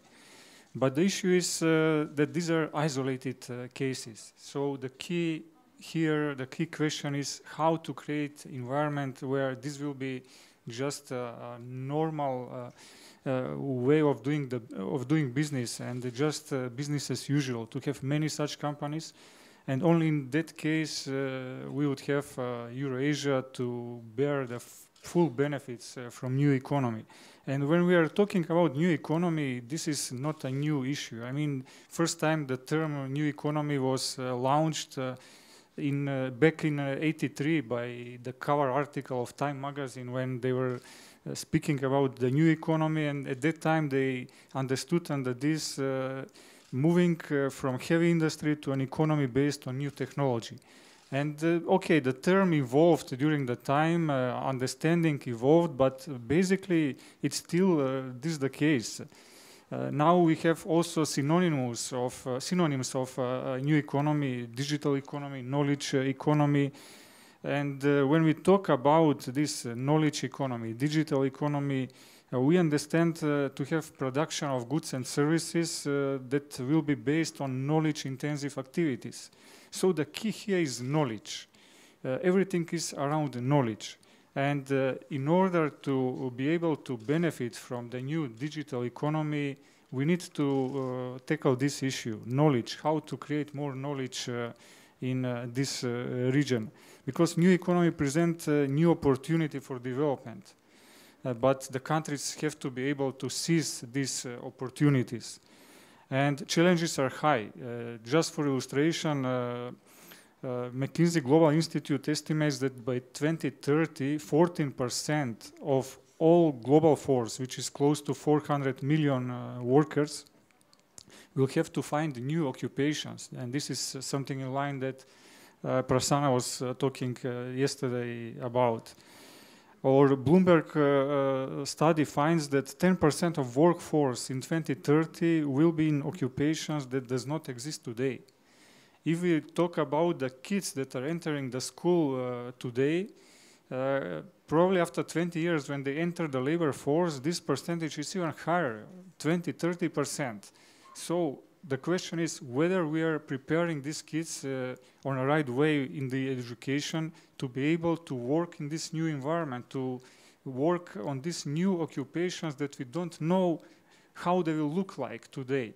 But the issue is that these are isolated cases. So the key here, the key question is how to create environment where this will be just a, normal uh, uh, way of doing the of doing business and just uh, business as usual. To have many such companies and only in that case, uh, we would have uh, Eurasia to bear the full benefits uh, from new economy. And when we are talking about new economy, this is not a new issue. I mean, first time the term new economy was uh, launched uh, in uh, back in '83 by the cover article of Time magazine when they were speaking about the new economy. And at that time, they understood under this moving uh, from heavy industry to an economy based on new technology. And uh, okay, the term evolved during the time, uh, understanding evolved, but basically it's still uh, this is the case. Uh, now we have also synonyms of uh, synonyms of new economy, digital economy, knowledge economy, and when we talk about this knowledge economy, digital economy, uh, we understand uh, to have production of goods and services uh, that will be based on knowledge-intensive activities. So the key here is knowledge. everything is around knowledge. And uh, in order to be able to benefit from the new digital economy, we need to uh, tackle this issue, knowledge, how to create more knowledge uh, in this region. Because new economy presents new opportunity for development. Uh, but the countries have to be able to seize these uh, opportunities. And challenges are high. Uh, just for illustration, uh, McKinsey Global Institute estimates that by 2030, 14% of all global force, which is close to 400 million uh, workers, will have to find new occupations. And this is something in line that Prasanna was talking yesterday about. Or Bloomberg uh, uh study finds that 10% of workforce in 2030 will be in occupations that does not exist today. If we talk about the kids that are entering the school uh, today, uh, probably after 20 years when they enter the labor force, this percentage is even higher, 20, 30%. So the question is whether we are preparing these kids uh, on a right way in the education to be able to work in this new environment, to work on these new occupations that we don't know how they will look like today.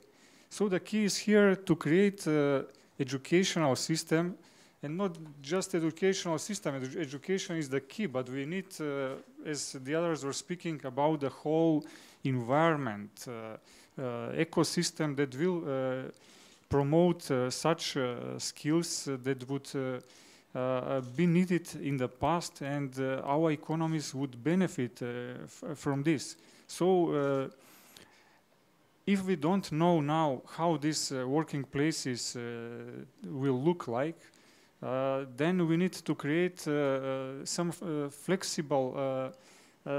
So the key is here to create an educational system and not just educational system. Edu education is the key, but we need, uh, as the others were speaking about the whole environment, uh, uh, Uh, ecosystem that will uh, promote uh, such uh, skills that would uh, be needed in the past and our economies would benefit from this. So if we don't know now how these uh, working places uh, will look like, uh, then we need to create some flexible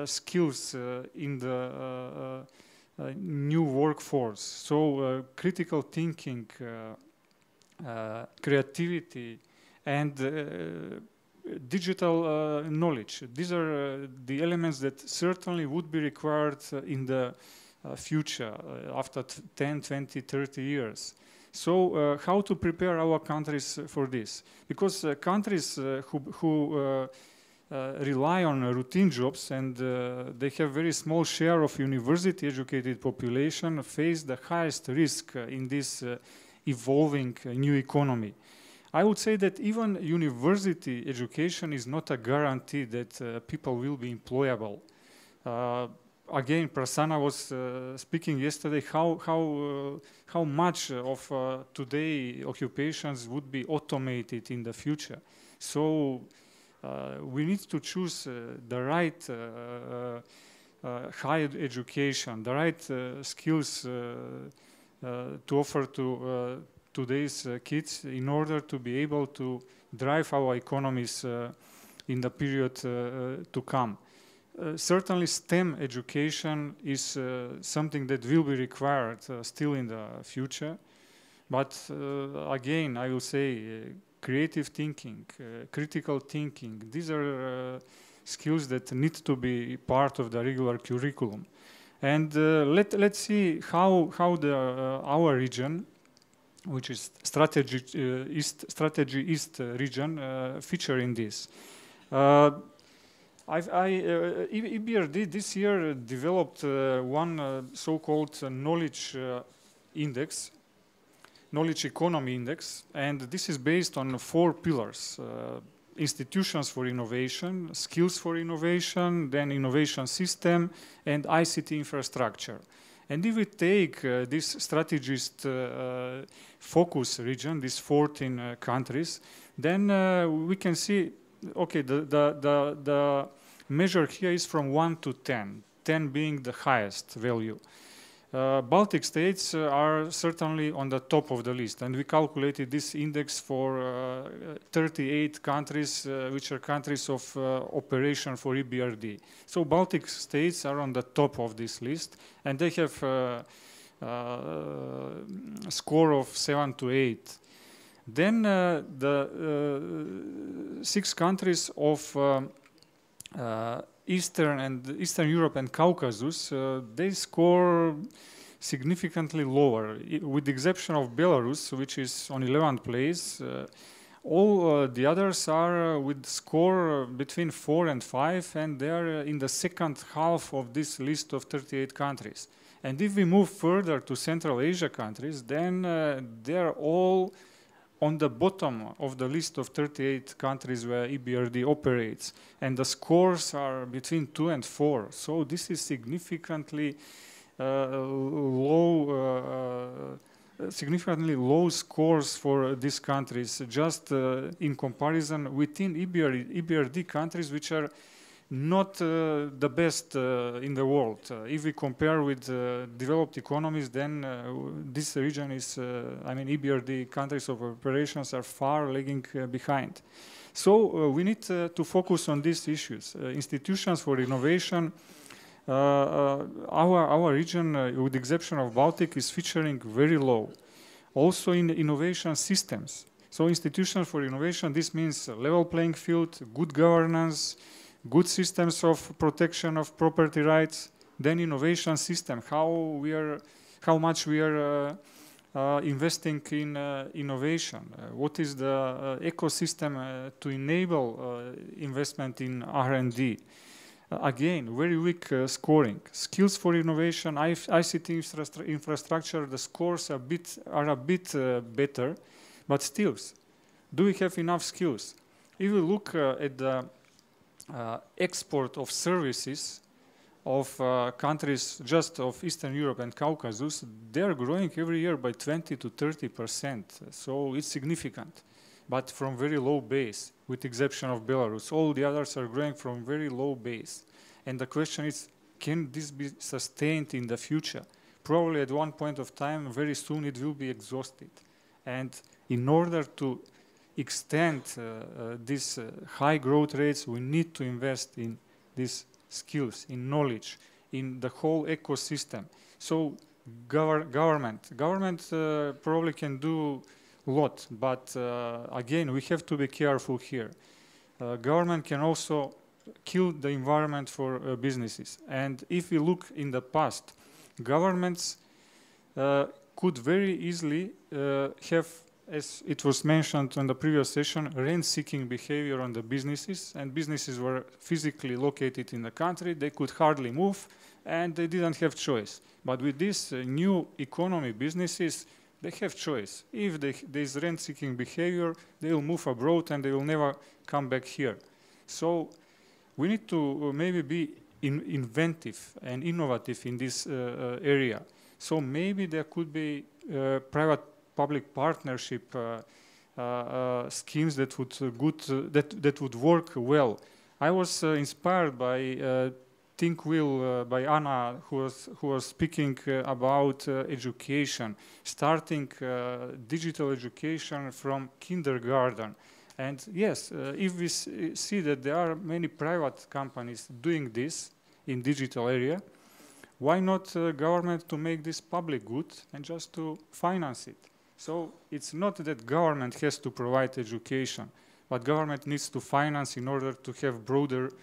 skills in the new workforce. So uh, critical thinking, uh, uh, creativity, and digital knowledge. These are the elements that certainly would be required in the future after 10, 20, 30 years. So uh, how to prepare our countries for this? Because uh, countries uh, who, who uh, rely on routine jobs and uh, they have very small share of university educated population face the highest risk uh, in this evolving new economy. I would say that even university education is not a guarantee that uh, people will be employable. Uh, again, Prasanna was uh, speaking yesterday how how how much of today occupations would be automated in the future. So uh, Uh, we need to choose uh, the right uh, uh, uh higher education, the right skills to offer to today's kids in order to be able to drive our economies in the period to come. Uh, certainly STEM education is uh, something that will be required uh, still in the future. But again, I will say creative thinking, uh, critical thinking. These are uh, skills that need to be part of the regular curriculum. And uh, let, let's see how, how the, uh, our region, which is strategy, uh, East, strategy East region, feature in this. I've, I, uh, EBRD this year developed uh, one uh, so-called knowledge index, knowledge economy index, and this is based on four pillars. institutions for innovation, skills for innovation, then innovation system, and ICT infrastructure. And if we take uh, this StrategEast uh, focus region, these 14 uh, countries, then we can see, okay, the, the, the, the measure here is from 1 to 10, 10 being the highest value. Uh, Baltic states uh, are certainly on the top of the list, and we calculated this index for uh, 38 countries, uh, which are countries of uh, operation for EBRD. So Baltic states are on the top of this list, and they have a score of 7 to 8. Then the six countries of uh, Eastern and Eastern Europe and Caucasus, uh, they score significantly lower, with the exception of Belarus, which is on 11th place. Uh, all uh, the others are uh, with score between 4 and 5, and they are in the second half of this list of 38 countries. And if we move further to Central Asia countries, then they are all on the bottom of the list of 38 countries where EBRD operates, and the scores are between 2 and 4. So this is significantly uh, low, uh, uh, significantly low scores for these countries, just uh, in comparison within EBRD, EBRD countries which are not uh, the best uh, in the world. Uh, if we compare with developed economies, then this region is, I mean, EBRD countries of operations are far lagging behind. So we need to focus on these issues. institutions for innovation, uh, uh, our, our region, uh, with the exception of Baltic, is featuring very low. Also in innovation systems. So institutions for innovation, this means level playing field, good governance, good systems of protection of property rights, then innovation system, how we are, how much we are uh, uh, investing in uh, innovation, uh, what is the ecosystem to enable investment in R&D. again, very weak scoring. Skills for innovation, ICT infra infrastructure, the scores are a bit, are a bit better, but still, do we have enough skills? If we look at the export of services of uh, countries just of Eastern Europe and Caucasus, they're growing every year by 20 to 30 percent. So it's significant, but from very low base, with exception of Belarus. All the others are growing from very low base. And the question is, can this be sustained in the future? Probably at one point of time, very soon it will be exhausted. And in order to extend uh, uh, these uh, high growth rates, we need to invest in these skills, in knowledge, in the whole ecosystem. So gov government, government probably can do a lot, but again, we have to be careful here. government can also kill the environment for uh, businesses. And if we look in the past, governments uh, could very easily uh, have as it was mentioned in the previous session, rent-seeking behavior on the businesses, and businesses were physically located in the country, they could hardly move, and they didn't have choice. But with this uh, new economy businesses, they have choice. If they, there's rent-seeking behavior, they will move abroad and they will never come back here. So we need to uh, maybe be in inventive and innovative in this uh, uh, area. So maybe there could be uh, private public partnership uh, uh, uh, schemes that would good that that would work well. I was inspired by Think Will by Anna, who was who was speaking about education, starting digital education from kindergarten. And yes, uh, if we see that there are many private companies doing this in digital area, why not uh, government to make this public good and just to finance it? So it's not that government has to provide education, but government needs to finance in order to have broader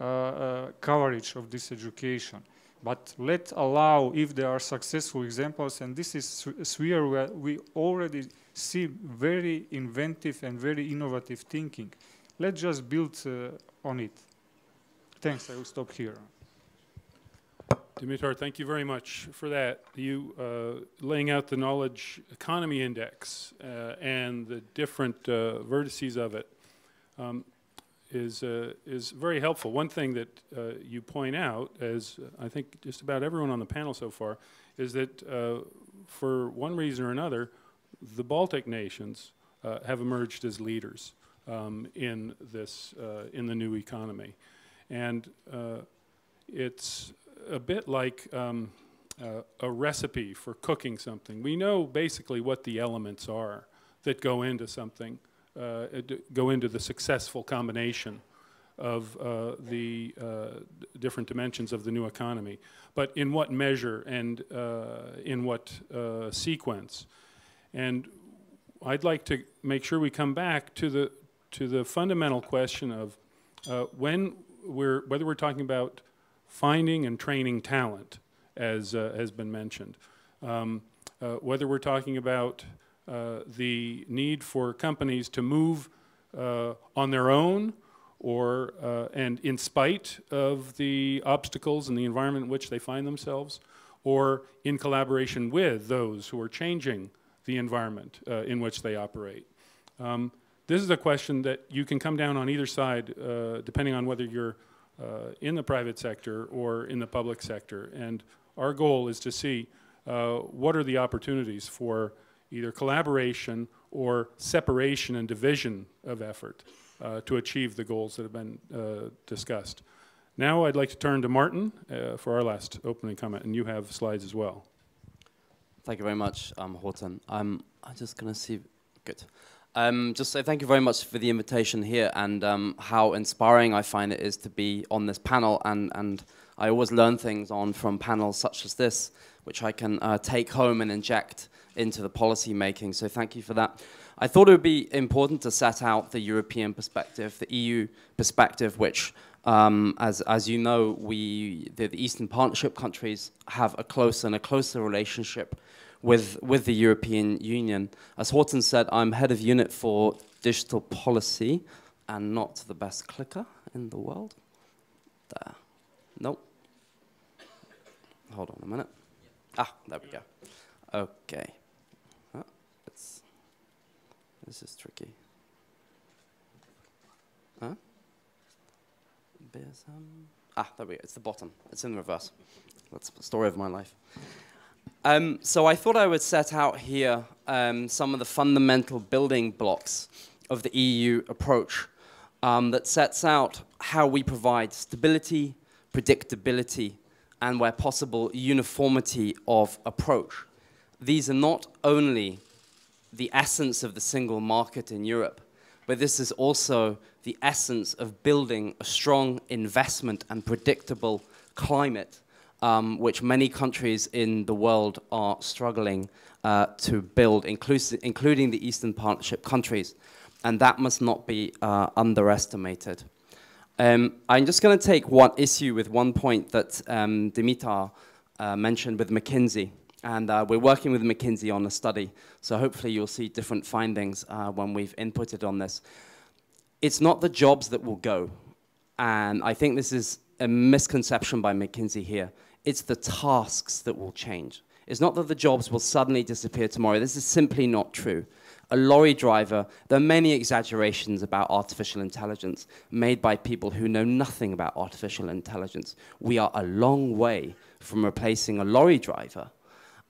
uh, uh, coverage of this education. But let allow if there are successful examples, and this is a sphere where we already see very inventive and very innovative thinking. Let's just build uh, on it. Thanks, I will stop here. Dimitar, thank you very much for that. You uh, laying out the knowledge economy index uh, and the different uh, vertices of it um, is uh, is very helpful. One thing that uh, you point out, as I think just about everyone on the panel so far, is that uh, for one reason or another, the Baltic nations have emerged as leaders um, in this in the new economy, and it's a bit like um, uh, a recipe for cooking something. We know basically what the elements are that go into something, uh, go into the successful combination of uh, the uh, different dimensions of the new economy. But in what measure and uh, in what uh, sequence? And I'd like to make sure we come back to the to the fundamental question of when we're whether we're talking about finding and training talent, as uh, has been mentioned. Um, uh, whether we're talking about uh, the need for companies to move uh, on their own or uh, and in spite of the obstacles and the environment in which they find themselves, or in collaboration with those who are changing the environment uh, in which they operate. Um, this is a question that you can come down on either side, depending on whether you're uh, in the private sector or in the public sector. And our goal is to see uh, what are the opportunities for either collaboration or separation and division of effort uh, to achieve the goals that have been uh, discussed. Now I'd like to turn to Martin uh, for our last opening comment, and you have slides as well. Thank you very much, um, Horton. Um, I'm just going to see, good. Um, just say thank you very much for the invitation here and um, how inspiring I find it is to be on this panel. And, and I always learn things on from panels such as this, which I can uh, take home and inject into the policy making. So thank you for that. I thought it would be important to set out the European perspective, the EU perspective, which, um, as, as you know, we, the, the Eastern Partnership countries have a closer and a closer relationship with, with the European Union. As Horton said, I'm head of unit for digital policy and not the best clicker in the world. There. Nope. Hold on a minute. Ah, there we go. Okay. Oh, it's, this is tricky. Huh? BSM? Ah, there we go. It's the bottom. It's in reverse. That's the story of my life. Um, so I thought I would set out here um, some of the fundamental building blocks of the EU approach um, that sets out how we provide stability, predictability, and where possible, uniformity of approach. These are not only the essence of the single market in Europe, but this is also the essence of building a strong investment and predictable climate um, which many countries in the world are struggling uh, to build, including the Eastern Partnership countries. And that must not be uh, underestimated. Um, I'm just going to take one issue with one point that um, Dimitar uh, mentioned with McKinsey. And uh, we're working with McKinsey on a study, so hopefully you'll see different findings uh, when we've inputted on this. It's not the jobs that will go. And I think this is a misconception by McKinsey here. It's the tasks that will change. It's not that the jobs will suddenly disappear tomorrow. This is simply not true. A lorry driver, there are many exaggerations about artificial intelligence made by people who know nothing about artificial intelligence. We are a long way from replacing a lorry driver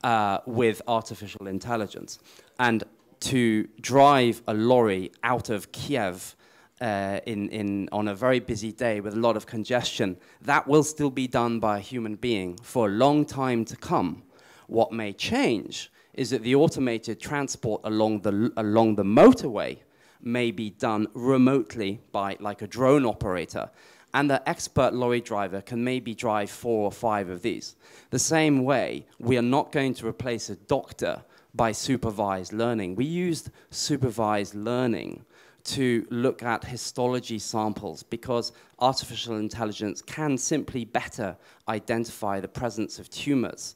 uh, with artificial intelligence. And to drive a lorry out of Kiev uh, in, in, on a very busy day with a lot of congestion, that will still be done by a human being for a long time to come. What may change is that the automated transport along the, along the motorway may be done remotely by like a drone operator and the expert lorry driver can maybe drive four or five of these. The same way, we are not going to replace a doctor by supervised learning. We used supervised learning to look at histology samples because artificial intelligence can simply better identify the presence of tumors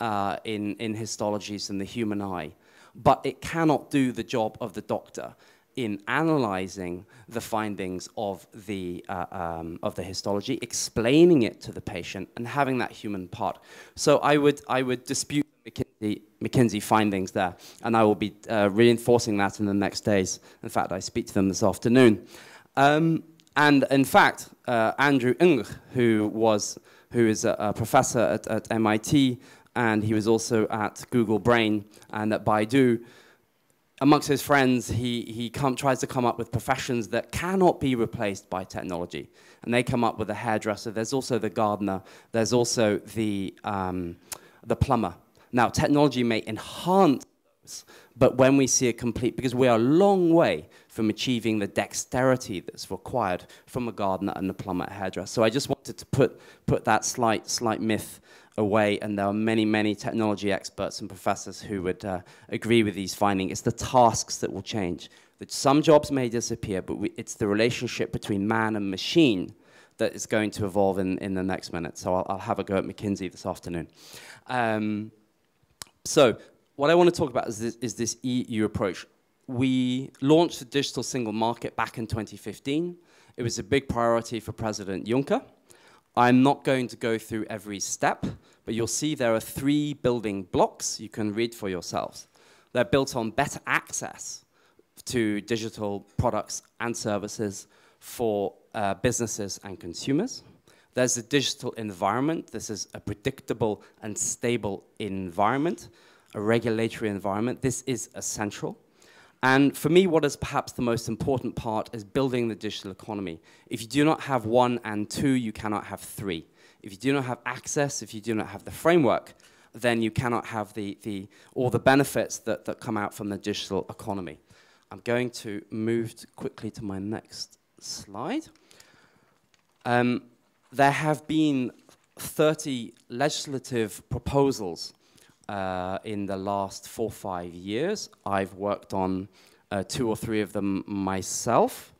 uh, in, in histologies than the human eye. But it cannot do the job of the doctor in analyzing the findings of the, uh, um, of the histology, explaining it to the patient, and having that human part. So I would, I would dispute McKinsey, McKinsey findings there, and I will be uh, reinforcing that in the next days. In fact, I speak to them this afternoon. Um, and in fact, uh, Andrew Ng, who, was, who is a, a professor at, at MIT, and he was also at Google Brain and at Baidu, amongst his friends, he, he come, tries to come up with professions that cannot be replaced by technology. And they come up with a hairdresser, there's also the gardener, there's also the, um, the plumber. Now, technology may enhance those, but when we see a complete, because we are a long way from achieving the dexterity that's required from a gardener and a plumber, a hairdresser. So I just wanted to put, put that slight, slight myth away, and there are many, many technology experts and professors who would uh, agree with these findings. It's the tasks that will change. That some jobs may disappear, but we, it's the relationship between man and machine that is going to evolve in, in the next minute. So I'll, I'll have a go at McKinsey this afternoon. Um, so what I want to talk about is this, is this EU approach. We launched the digital single market back in 2015. It was a big priority for President Juncker. I'm not going to go through every step, but you'll see there are three building blocks you can read for yourselves. They're built on better access to digital products and services for uh, businesses and consumers. There's a digital environment. This is a predictable and stable environment, a regulatory environment. This is essential. And for me, what is perhaps the most important part is building the digital economy. If you do not have one and two, you cannot have three. If you do not have access, if you do not have the framework, then you cannot have the, the, all the benefits that, that come out from the digital economy. I'm going to move quickly to my next slide. Um, there have been 30 legislative proposals uh, in the last four or five years. I've worked on uh, two or three of them myself.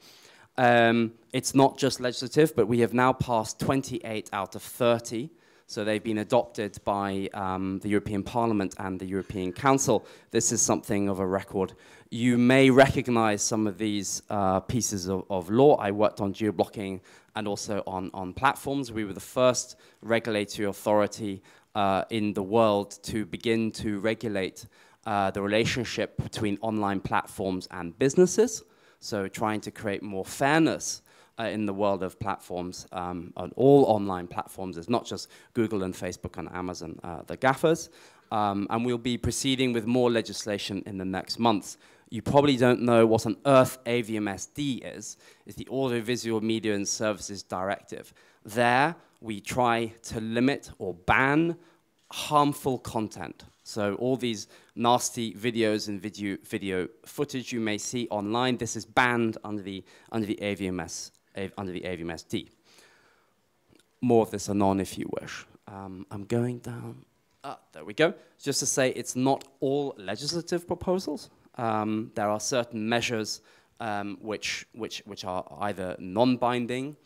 Um, it's not just legislative, but we have now passed 28 out of 30. So they've been adopted by um, the European Parliament and the European Council. This is something of a record. You may recognize some of these uh, pieces of, of law. I worked on geo-blocking and also on, on platforms. We were the first regulatory authority uh, in the world to begin to regulate uh, the relationship between online platforms and businesses. So trying to create more fairness uh, in the world of platforms um, on all online platforms. It's not just Google and Facebook and Amazon, uh, the GAFAs. Um, and we'll be proceeding with more legislation in the next months you probably don't know what on earth AVMSD is, is the Audiovisual Media and Services Directive. There, we try to limit or ban harmful content. So all these nasty videos and video, video footage you may see online, this is banned under the, under the, AVMS, under the AVMSD. More of this anon if you wish. Um, I'm going down. Ah, there we go. Just to say, it's not all legislative proposals. Um, there are certain measures um, which, which, which are either non-binding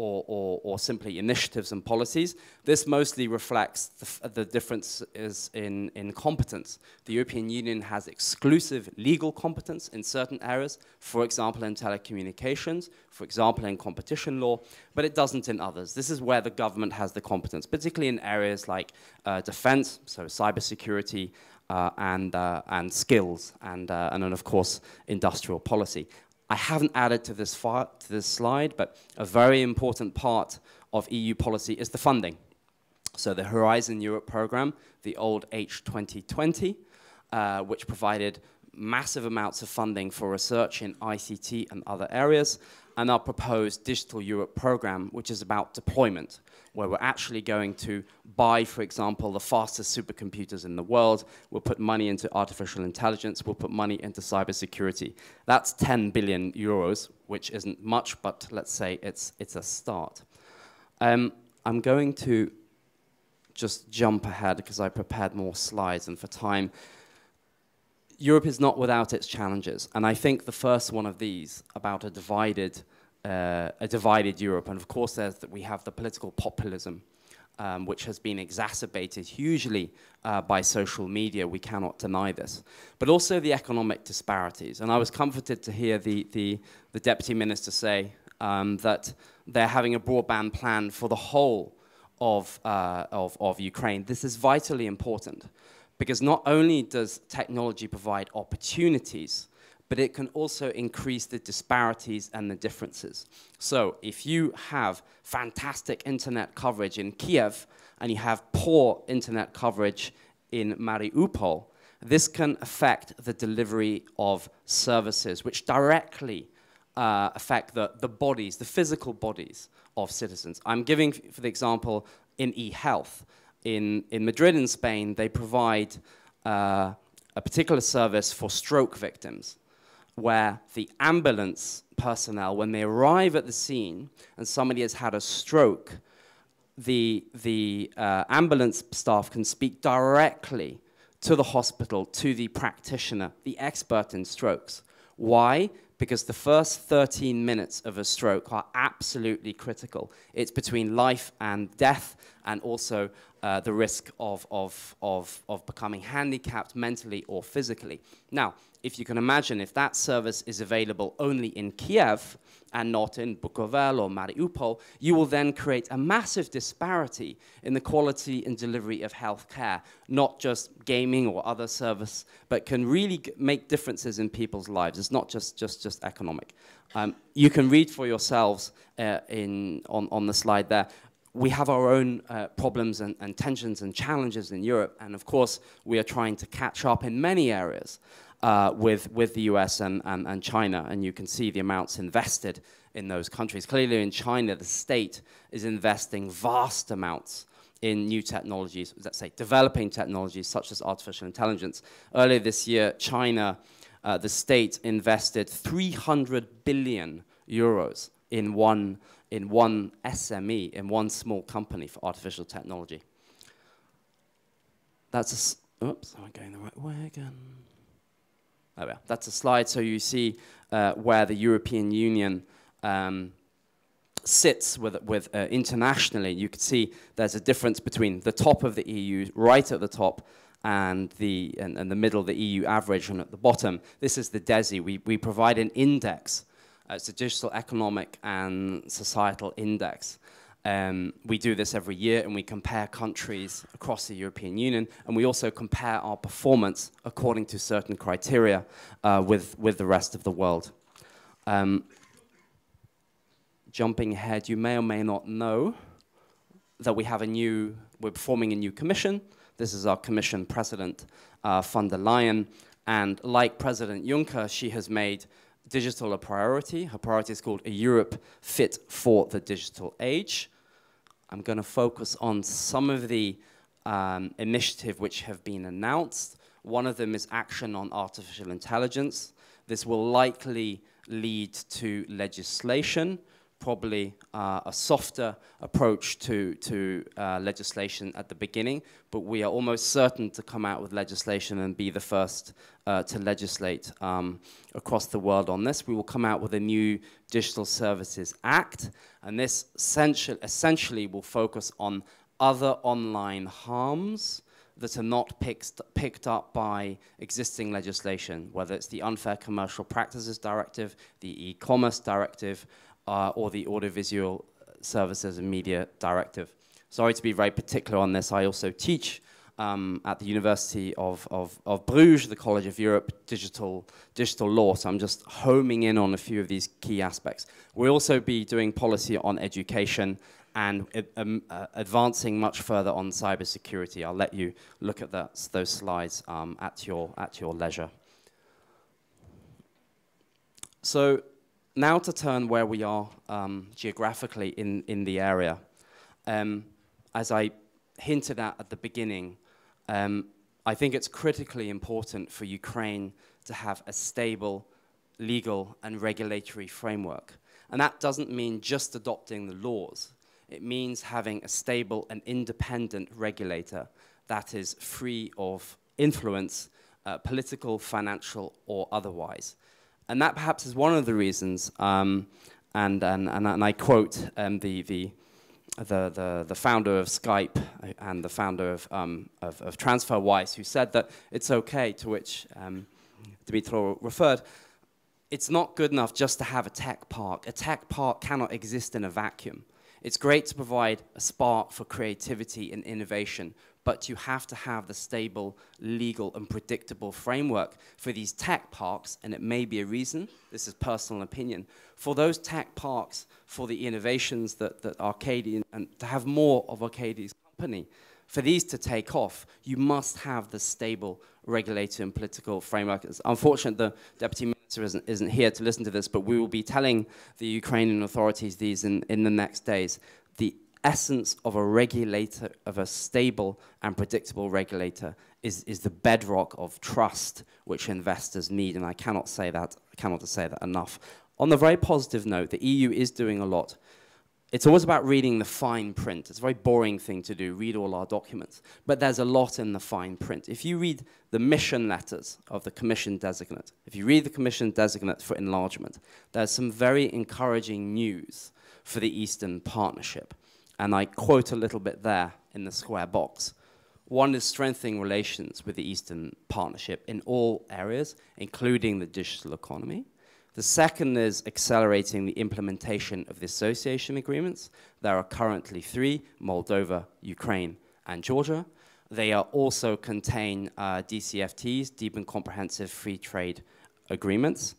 or, or, or, simply initiatives and policies. This mostly reflects the, the differences in, in competence. The European Union has exclusive legal competence in certain areas, for example in telecommunications, for example in competition law, but it doesn't in others. This is where the government has the competence, particularly in areas like uh, defense, so cybersecurity, uh, and, uh, and skills, and, uh, and then of course industrial policy. I haven't added to this, to this slide, but a very important part of EU policy is the funding. So the Horizon Europe program, the old H2020, uh, which provided massive amounts of funding for research in ICT and other areas, and our proposed Digital Europe program, which is about deployment, where we're actually going to buy, for example, the fastest supercomputers in the world. We'll put money into artificial intelligence. We'll put money into cybersecurity. That's 10 billion euros, which isn't much, but let's say it's, it's a start. Um, I'm going to just jump ahead because I prepared more slides and for time. Europe is not without its challenges, and I think the first one of these about a divided, uh, a divided Europe, and of course, there's that we have the political populism, um, which has been exacerbated hugely uh, by social media. We cannot deny this, but also the economic disparities. And I was comforted to hear the the, the deputy minister say um, that they're having a broadband plan for the whole of, uh, of, of Ukraine. This is vitally important because not only does technology provide opportunities, but it can also increase the disparities and the differences. So if you have fantastic internet coverage in Kiev and you have poor internet coverage in Mariupol, this can affect the delivery of services, which directly uh, affect the, the bodies, the physical bodies of citizens. I'm giving, for the example, in e-health in, in Madrid in Spain, they provide uh, a particular service for stroke victims where the ambulance personnel, when they arrive at the scene and somebody has had a stroke, the, the uh, ambulance staff can speak directly to the hospital, to the practitioner, the expert in strokes. Why? Because the first 13 minutes of a stroke are absolutely critical. It's between life and death, and also uh, the risk of, of, of, of becoming handicapped mentally or physically. Now, if you can imagine, if that service is available only in Kiev and not in Bukovel or Mariupol, you will then create a massive disparity in the quality and delivery of healthcare, not just gaming or other service, but can really make differences in people's lives. It's not just, just, just economic. Um, you can read for yourselves uh, in, on, on the slide there we have our own uh, problems and, and, tensions and challenges in Europe, and of course, we are trying to catch up in many areas uh, with, with the US and, and, and China, and you can see the amounts invested in those countries. Clearly, in China, the state is investing vast amounts in new technologies, let's say developing technologies such as artificial intelligence. Earlier this year, China, uh, the state invested 300 billion euros in one in one SME, in one small company for artificial technology. That's a, oops, am I going the right way again? Oh yeah, that's a slide so you see uh, where the European Union um, sits with, with uh, internationally. You can see there's a difference between the top of the EU, right at the top, and the, and, and the middle, the EU average, and at the bottom. This is the DESI. We, we provide an index it's a digital economic and societal index. Um, we do this every year and we compare countries across the European Union and we also compare our performance according to certain criteria uh, with, with the rest of the world. Um, jumping ahead, you may or may not know that we have a new, we're forming a new commission. This is our commission president, uh, von der Leyen. And like President Juncker, she has made digital a priority. Her priority is called A Europe Fit for the Digital Age. I'm going to focus on some of the um, initiatives which have been announced. One of them is action on artificial intelligence. This will likely lead to legislation probably uh, a softer approach to, to uh, legislation at the beginning, but we are almost certain to come out with legislation and be the first uh, to legislate um, across the world on this. We will come out with a new Digital Services Act, and this essential, essentially will focus on other online harms that are not picked, picked up by existing legislation, whether it's the Unfair Commercial Practices Directive, the E-Commerce Directive, uh, or the Audiovisual Services and Media Directive. Sorry to be very particular on this. I also teach um, at the University of, of, of, Bruges, the College of Europe, digital, digital law. So I'm just homing in on a few of these key aspects. We'll also be doing policy on education and um, uh, advancing much further on cybersecurity. I'll let you look at that, those slides um, at, your, at your leisure. So now to turn where we are um, geographically in, in the area. Um, as I hinted at at the beginning, um, I think it's critically important for Ukraine to have a stable legal and regulatory framework. And that doesn't mean just adopting the laws. It means having a stable and independent regulator that is free of influence uh, political, financial, or otherwise. And that perhaps is one of the reasons, um, and, and, and, and, I quote um, the, the, the, the, the, founder of Skype and the founder of, um, of, of, TransferWise, who said that it's okay, to which um, Dimitro referred, it's not good enough just to have a tech park. A tech park cannot exist in a vacuum. It's great to provide a spark for creativity and innovation, but you have to have the stable, legal, and predictable framework for these tech parks, and it may be a reason, this is personal opinion, for those tech parks, for the innovations that, that Arcadian, and to have more of Arkady's company, for these to take off, you must have the stable regulatory and political framework. It's unfortunate the Deputy Minister isn't, isn't here to listen to this, but we will be telling the Ukrainian authorities these in, in the next days. The essence of a regulator, of a stable and predictable regulator, is, is the bedrock of trust which investors need, and I cannot say that, I cannot say that enough. On the very positive note, the EU is doing a lot. It's always about reading the fine print. It's a very boring thing to do, read all our documents. But there's a lot in the fine print. If you read the mission letters of the Commission designate, if you read the Commission designate for enlargement, there's some very encouraging news for the Eastern Partnership and I quote a little bit there in the square box. One is strengthening relations with the Eastern Partnership in all areas, including the digital economy. The second is accelerating the implementation of the association agreements. There are currently three, Moldova, Ukraine, and Georgia. They are also contain uh, DCFTs, Deep and Comprehensive Free Trade Agreements.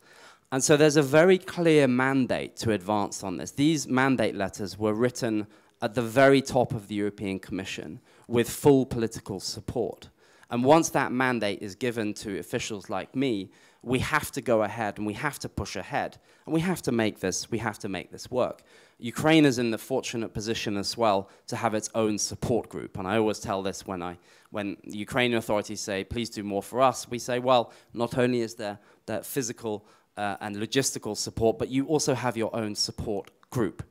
And so there's a very clear mandate to advance on this. These mandate letters were written at the very top of the European Commission with full political support. And once that mandate is given to officials like me, we have to go ahead and we have to push ahead. And we have to make this, we have to make this work. Ukraine is in the fortunate position as well to have its own support group. And I always tell this when I when Ukrainian authorities say, please do more for us, we say, well, not only is there that physical uh, and logistical support, but you also have your own support group.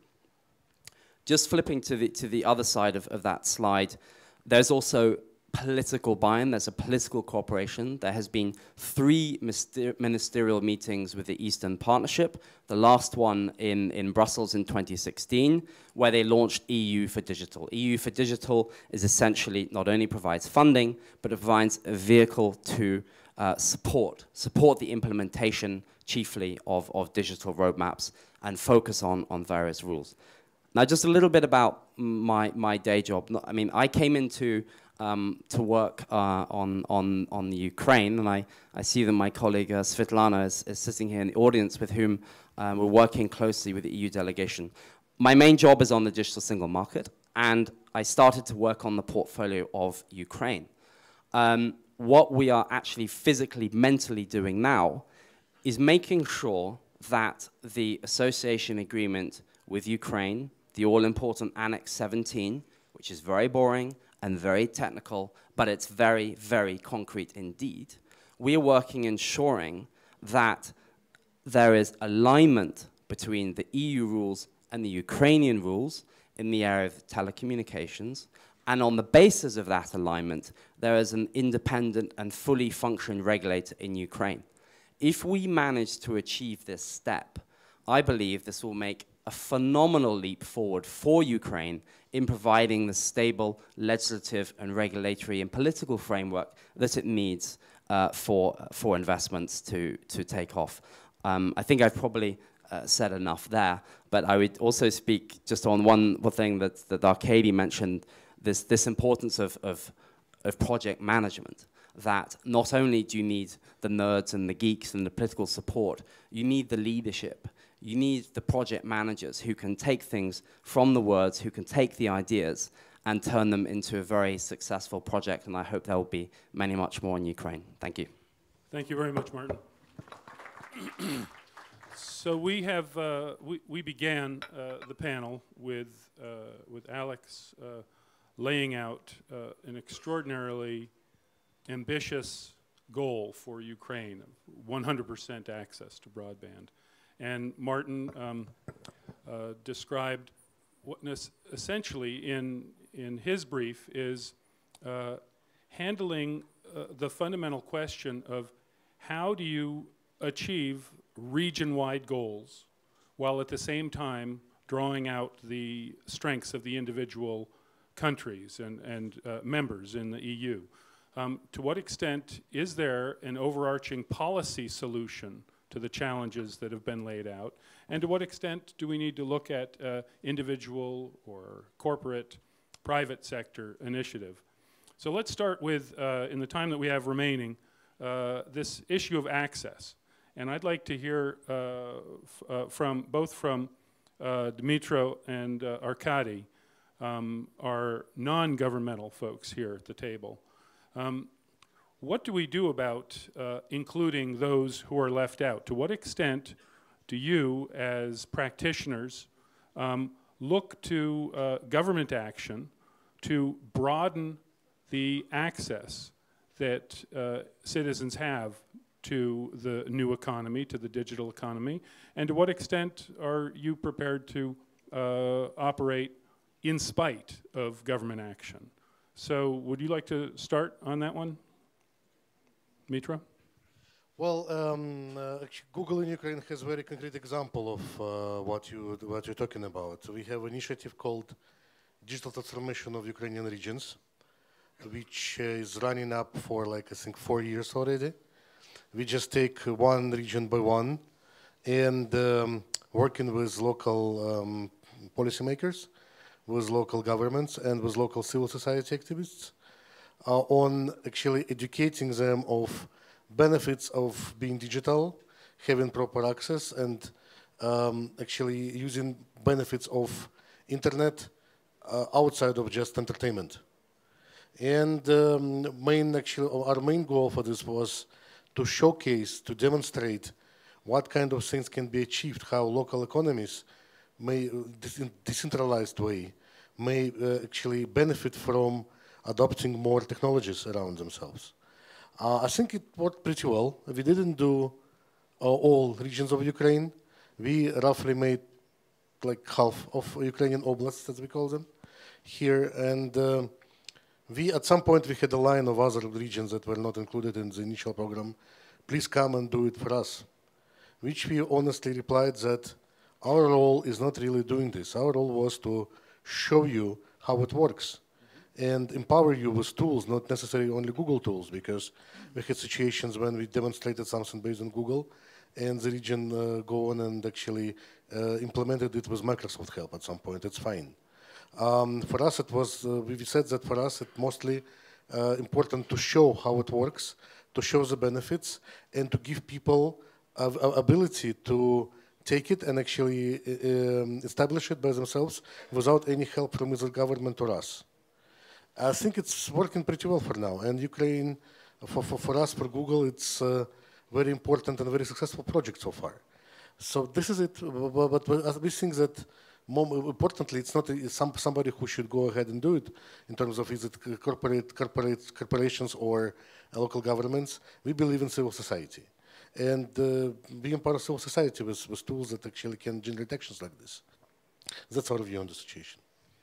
Just flipping to the, to the other side of, of that slide, there's also political buy-in, there's a political cooperation. There has been three ministerial meetings with the Eastern Partnership, the last one in, in Brussels in 2016, where they launched EU for Digital. EU for Digital is essentially not only provides funding, but it provides a vehicle to uh, support, support the implementation chiefly of, of digital roadmaps and focus on, on various rules. Now, just a little bit about my, my day job. I mean, I came into um, to work uh, on, on, on the Ukraine, and I, I see that my colleague uh, Svetlana is, is sitting here in the audience with whom um, we're working closely with the EU delegation. My main job is on the digital single market, and I started to work on the portfolio of Ukraine. Um, what we are actually physically, mentally doing now is making sure that the association agreement with Ukraine the all-important Annex 17, which is very boring and very technical, but it's very, very concrete indeed. We are working ensuring that there is alignment between the EU rules and the Ukrainian rules in the area of telecommunications. And on the basis of that alignment, there is an independent and fully functioning regulator in Ukraine. If we manage to achieve this step, I believe this will make a phenomenal leap forward for Ukraine in providing the stable legislative and regulatory and political framework that it needs uh, for, for investments to, to take off. Um, I think I've probably uh, said enough there, but I would also speak just on one, thing that, that Arkady mentioned, this, this importance of, of, of project management that not only do you need the nerds and the geeks and the political support, you need the leadership you need the project managers who can take things from the words, who can take the ideas and turn them into a very successful project. And I hope there will be many much more in Ukraine. Thank you. Thank you very much, Martin. so we have uh, we, we began uh, the panel with uh, with Alex uh, laying out uh, an extraordinarily ambitious goal for Ukraine, 100% access to broadband. And Martin um, uh, described what essentially in, in his brief is uh, handling uh, the fundamental question of how do you achieve region-wide goals while at the same time drawing out the strengths of the individual countries and, and uh, members in the EU. Um, to what extent is there an overarching policy solution to the challenges that have been laid out? And to what extent do we need to look at uh, individual or corporate, private sector initiative? So let's start with, uh, in the time that we have remaining, uh, this issue of access. And I'd like to hear uh, uh, from both from uh, Dmitro and Arkady, um, our non-governmental folks here at the table. Um, what do we do about uh, including those who are left out? To what extent do you, as practitioners, um, look to uh, government action to broaden the access that uh, citizens have to the new economy, to the digital economy? And to what extent are you prepared to uh, operate in spite of government action? So would you like to start on that one, Mitra? Well, um, uh, Google in Ukraine has a very concrete example of uh, what you what you're talking about. So we have an initiative called Digital Transformation of Ukrainian Regions, which uh, is running up for like I think four years already. We just take one region by one, and um, working with local um, policymakers with local governments and with local civil society activists on actually educating them of benefits of being digital, having proper access, and um, actually using benefits of internet uh, outside of just entertainment. And um, main actually, our main goal for this was to showcase, to demonstrate what kind of things can be achieved, how local economies may, uh, decentralized way, may uh, actually benefit from adopting more technologies around themselves. Uh, I think it worked pretty well. We didn't do uh, all regions of Ukraine. We roughly made like half of Ukrainian oblasts, as we call them, here. And uh, we, at some point, we had a line of other regions that were not included in the initial program. Please come and do it for us. Which we honestly replied that our role is not really doing this. Our role was to show you how it works and empower you with tools, not necessarily only Google tools, because we had situations when we demonstrated something based on Google, and the region uh, go on and actually uh, implemented it with Microsoft help at some point. It's fine. Um, for us, it was, uh, we said that for us, it's mostly uh, important to show how it works, to show the benefits, and to give people ability to take it and actually uh, um, establish it by themselves without any help from either government or us. I think it's working pretty well for now. And Ukraine, for, for, for us, for Google, it's a very important and very successful project so far. So this is it. But, we think that more importantly, it's not some, somebody who should go ahead and do it in terms of is it corporate, corporate corporations or local governments. We believe in civil society and uh, being part of civil society with, with tools that actually can generate actions like this. That's our view on the situation.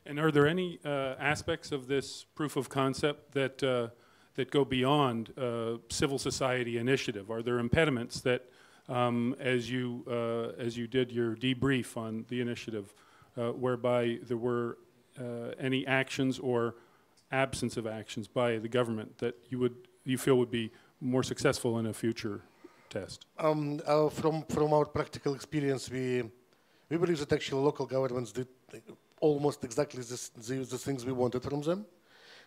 And are there any uh, aspects of this proof of concept that uh, that go beyond uh, civil society initiative? Are there impediments that, um, as you uh, as you did your debrief on the initiative, uh, whereby there were any actions or absence of actions by the government that you would you feel would be more successful in a future test? Um, uh, from from our practical experience, we we believe that actually local governments did almost exactly this, the, the things we wanted from them.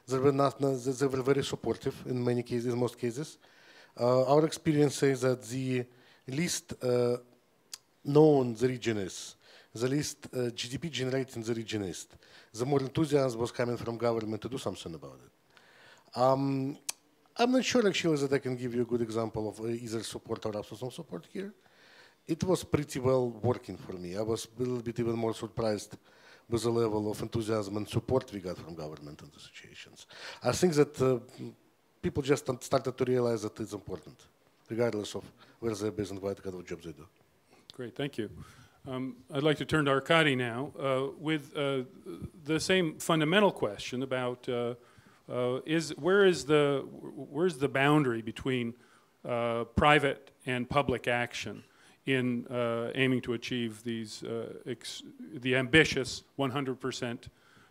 They were not they were very supportive in many cases, in most cases. Uh, our experience says that the least uh, known the region is, the least uh, GDP generating the region is, the more enthusiasm was coming from government to do something about it. Um, I'm not sure actually that I can give you a good example of uh, either support or absence of support here. It was pretty well working for me. I was a little bit even more surprised with the level of enthusiasm and support we got from government and the situations. I think that uh, people just started to realize that it's important, regardless of where they're based and what kind of jobs they do. Great, thank you. Um, I'd like to turn to Arkady now uh, with uh, the same fundamental question about uh, uh, is where is the where's the boundary between uh, private and public action in uh, aiming to achieve these uh, the ambitious 100 percent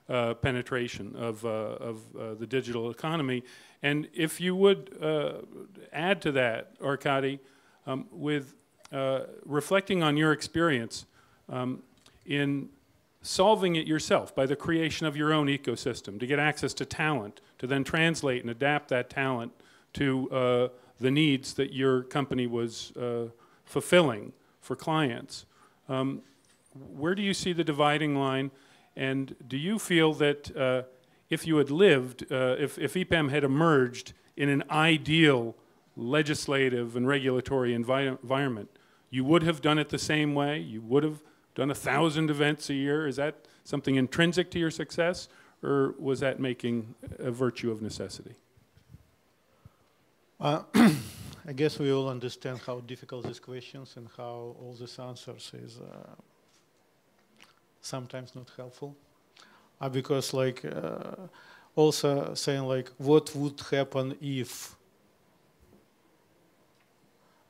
uh, penetration of, uh, of the digital economy. And if you would add to that, Arkady, um, with reflecting on your experience um, in solving it yourself by the creation of your own ecosystem to get access to talent, to then translate and adapt that talent to uh, the needs that your company was uh, fulfilling for clients. Um, where do you see the dividing line? And do you feel that uh, if you had lived, uh, if, if EPAM had emerged in an ideal legislative and regulatory envi- environment, you would have done it the same way? You would have done a thousand events a year? Is that something intrinsic to your success, or was that making a virtue of necessity? Uh, I guess we all understand how difficult these questions and how all these answers is uh, sometimes not helpful. Uh, because like uh, also saying like what would happen if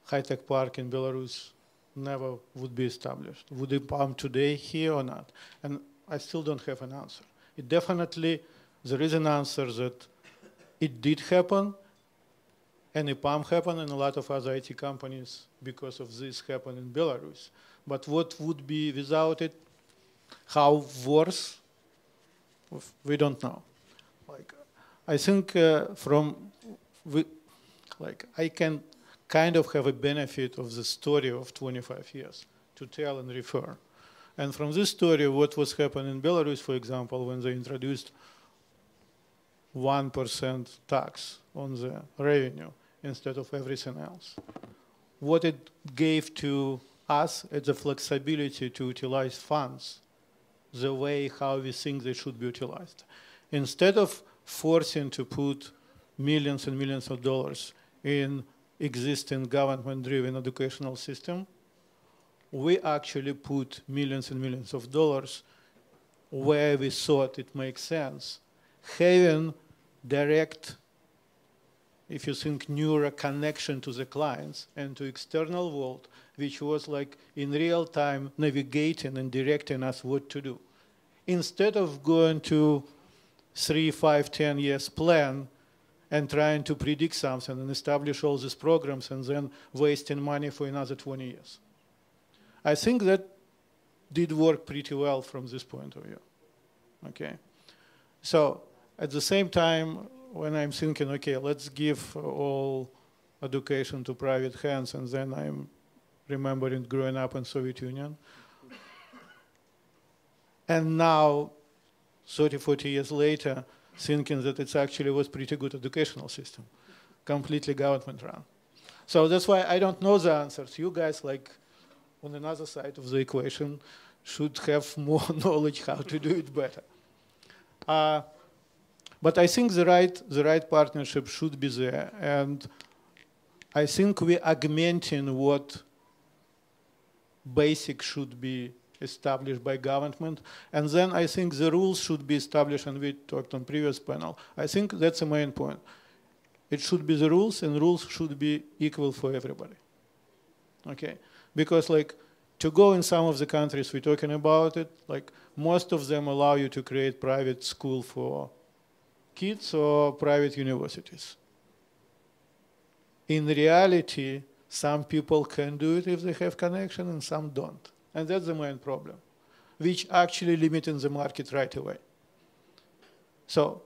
high-tech park in Belarus never would be established? Would it come today here or not? And I still don't have an answer. It definitely, there is an answer that it did happen, and EPAM happened, and a lot of other IT companies, because of this, happened in Belarus. But what would be without it? How worse? We don't know. Like, I think uh, from, we, like, I can kind of have a benefit of the story of 25 years to tell and refer. And from this story, what was happening in Belarus, for example, when they introduced 1% tax on the revenue instead of everything else. What it gave to us is the flexibility to utilize funds the way how we think they should be utilized. Instead of forcing to put millions and millions of dollars in existing government-driven educational system, we actually put millions and millions of dollars where we thought it makes sense, having direct, if you think, neural connection to the clients and to external world, which was like in real time navigating and directing us what to do. Instead of going to three, five, ten years plan and trying to predict something and establish all these programs and then wasting money for another 20 years. I think that did work pretty well from this point of view. Okay. So at the same time, when I'm thinking, okay, let's give all education to private hands, and then I'm remembering growing up in Soviet Union. And now, 30, 40 years later, thinking that it actually was pretty good educational system, completely government run. So that's why I don't know the answers. You guys, like on another side of the equation, should have more knowledge how to do it better. Uh, but I think the right, the right partnership should be there. And I think we're augmenting what basic should be established by government. And then I think the rules should be established, and we talked on previous panel. I think that's the main point. It should be the rules, and rules should be equal for everybody. Okay? Because like, to go in some of the countries we're talking about it, like most of them allow you to create private school for kids or private universities. In reality, some people can do it if they have connection and some don't. And that's the main problem, which actually limiting the market right away. So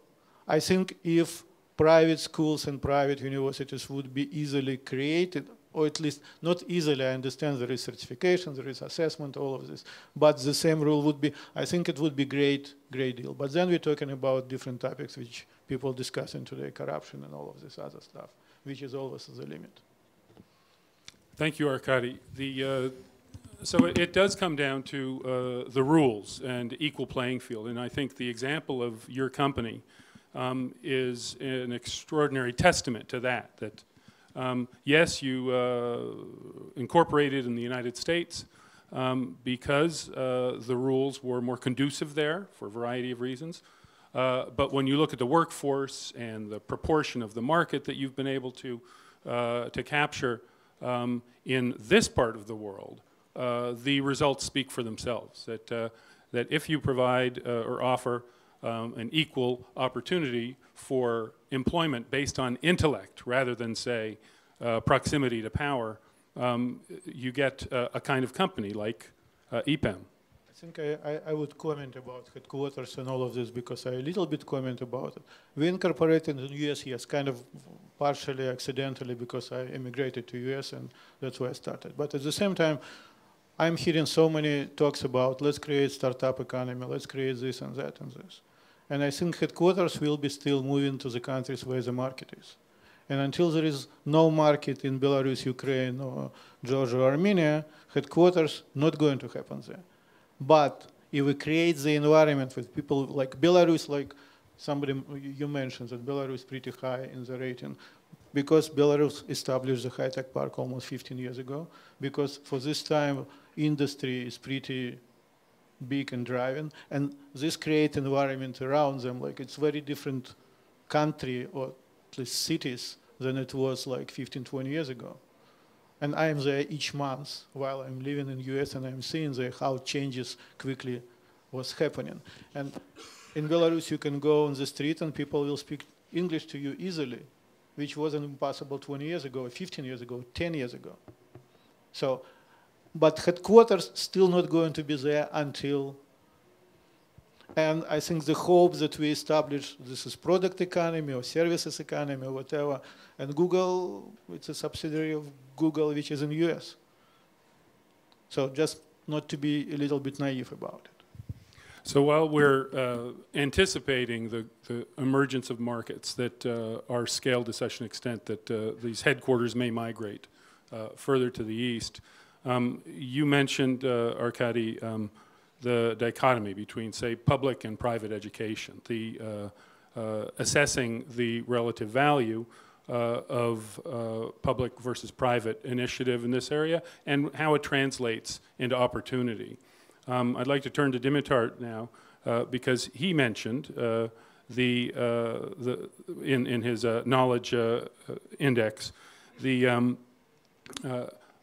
I think if private schools and private universities would be easily created, or at least not easily, I understand there is certification, there is assessment, all of this, but the same rule would be, I think it would be great, great deal. But then we're talking about different topics which people discussing today, corruption and all of this other stuff, which is always the limit. Thank you, Arkady. The, uh, so it, it, does come down to uh, the rules and equal playing field, and I think the example of your company um, is an extraordinary testament to that. That um, yes, you uh, incorporated in the United States um, because uh, the rules were more conducive there for a variety of reasons. Uh, but when you look at the workforce and the proportion of the market that you've been able to, uh, to capture um, in this part of the world, uh, the results speak for themselves. That, uh, that if you provide or offer um, an equal opportunity for employment based on intellect rather than, say, uh, proximity to power, um, you get a kind of company like EPAM. I think I, I, I, would comment about headquarters and all of this because I a little bit comment about it. We incorporated in the US, yes, kind of partially accidentally because I immigrated to US and that's where I started. But at the same time, I'm hearing so many talks about let's create startup economy, let's create this and that and this. And I think headquarters will be still moving to the countries where the market is. And until there is no market in Belarus, Ukraine, or Georgia, or Armenia, headquarters not going to happen there. But if we create the environment with people like Belarus, like somebody you mentioned that Belarus is pretty high in the rating, because Belarus established the high-tech park almost 15 years ago, because for this time industry is pretty big and driving, and this create environment around them, like it's very different country or at least cities than it was like 15, 20 years ago. And I am there each month while I'm living in US and I'm seeing there how changes quickly was happening. And in Belarus, you can go on the street and people will speak English to you easily, which wasn't impossible 20 years ago, 15 years ago, 10 years ago. So, but headquarters still not going to be there until and I think the hope that we establish this is product economy or services economy or whatever, and Google, it's a subsidiary of Google which is in the US. So just not to be a little bit naive about it. So while we're uh, anticipating the, the, emergence of markets that uh, are scaled to such an extent that uh, these headquarters may migrate uh, further to the east, um, you mentioned, uh, Arkady, um, the dichotomy between, say, public and private education, the uh, uh, assessing the relative value uh, of uh, public versus private initiative in this area and how it translates into opportunity. Um, I'd like to turn to Dimitar now uh, because he mentioned the, the in, in his knowledge index the, um,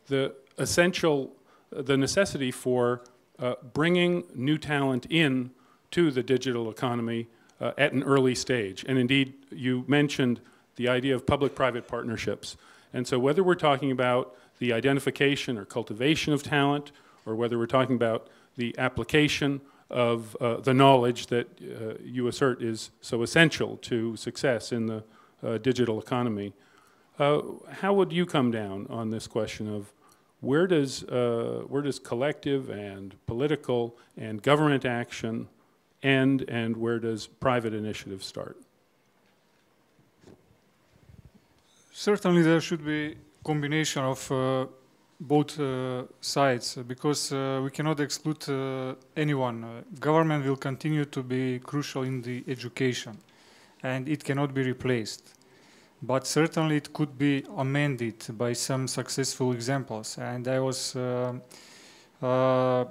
the essential, the necessity for uh, bringing new talent in to the digital economy uh, at an early stage. And indeed, you mentioned the idea of public-private partnerships. And so whether we're talking about the identification or cultivation of talent, or whether we're talking about the application of uh, the knowledge that uh, you assert is so essential to success in the uh, digital economy, uh, how would you come down on this question of where does, uh, where does collective and political and government action end and where does private initiative start? Certainly there should be combination of uh, both uh, sides because uh, we cannot exclude uh, anyone. Uh, government will continue to be crucial in the education and it cannot be replaced but certainly it could be amended by some successful examples. And I was uh, uh,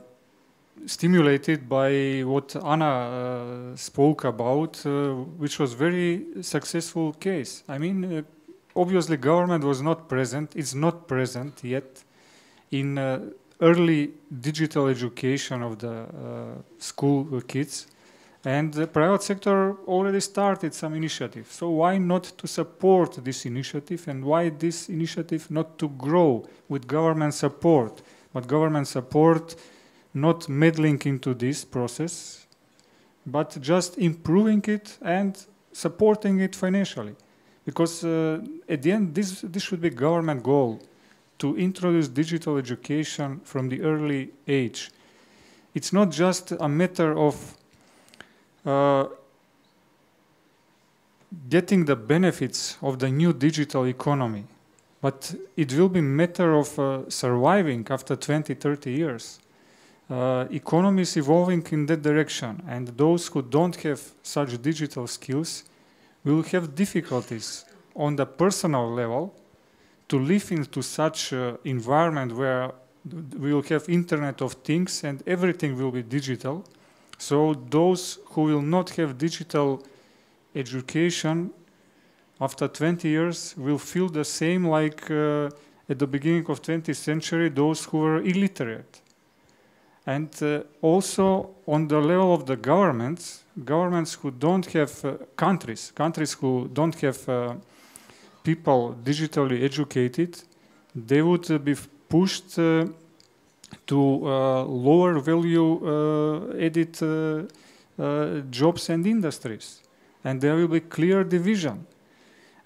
stimulated by what Anna uh, spoke about, uh, which was very successful case. I mean, uh, obviously government was not present, it's not present yet in uh, early digital education of the school kids and the private sector already started some initiative. So why not to support this initiative and why this initiative not to grow with government support, but government support not meddling into this process, but just improving it and supporting it financially. Because uh, at the end, this, this should be government goal, to introduce digital education from the early age. It's not just a matter of uh, getting the benefits of the new digital economy. But it will be a matter of uh, surviving after 20, 30 years. Uh, economy is evolving in that direction, and those who don't have such digital skills will have difficulties on the personal level to live into such uh, environment where we will have internet of things and everything will be digital So those who will not have digital education after 20 years will feel the same like uh, at the beginning of 20th century those who were illiterate. And uh, also on the level of the governments, governments who don't have uh, countries, countries who don't have uh, people digitally educated, they would be pushed uh, to uh, lower value added jobs and industries. And there will be clear division.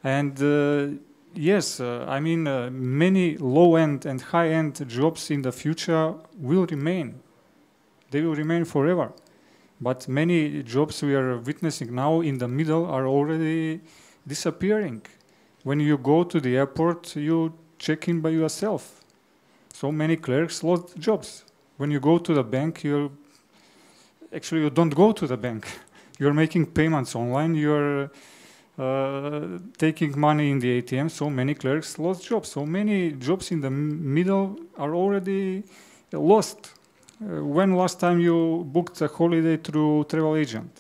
And yes, uh, I mean, uh, many low-end and high-end jobs in the future will remain. They will remain forever. But many jobs we are witnessing now in the middle are already disappearing. When you go to the airport, you check in by yourself. So many clerks lost jobs. When you go to the bank, you actually you don't go to the bank. You're making payments online. You're uh, taking money in the ATM. So many clerks lost jobs. So many jobs in the middle are already lost. Uh, when last time you booked a holiday through travel agent?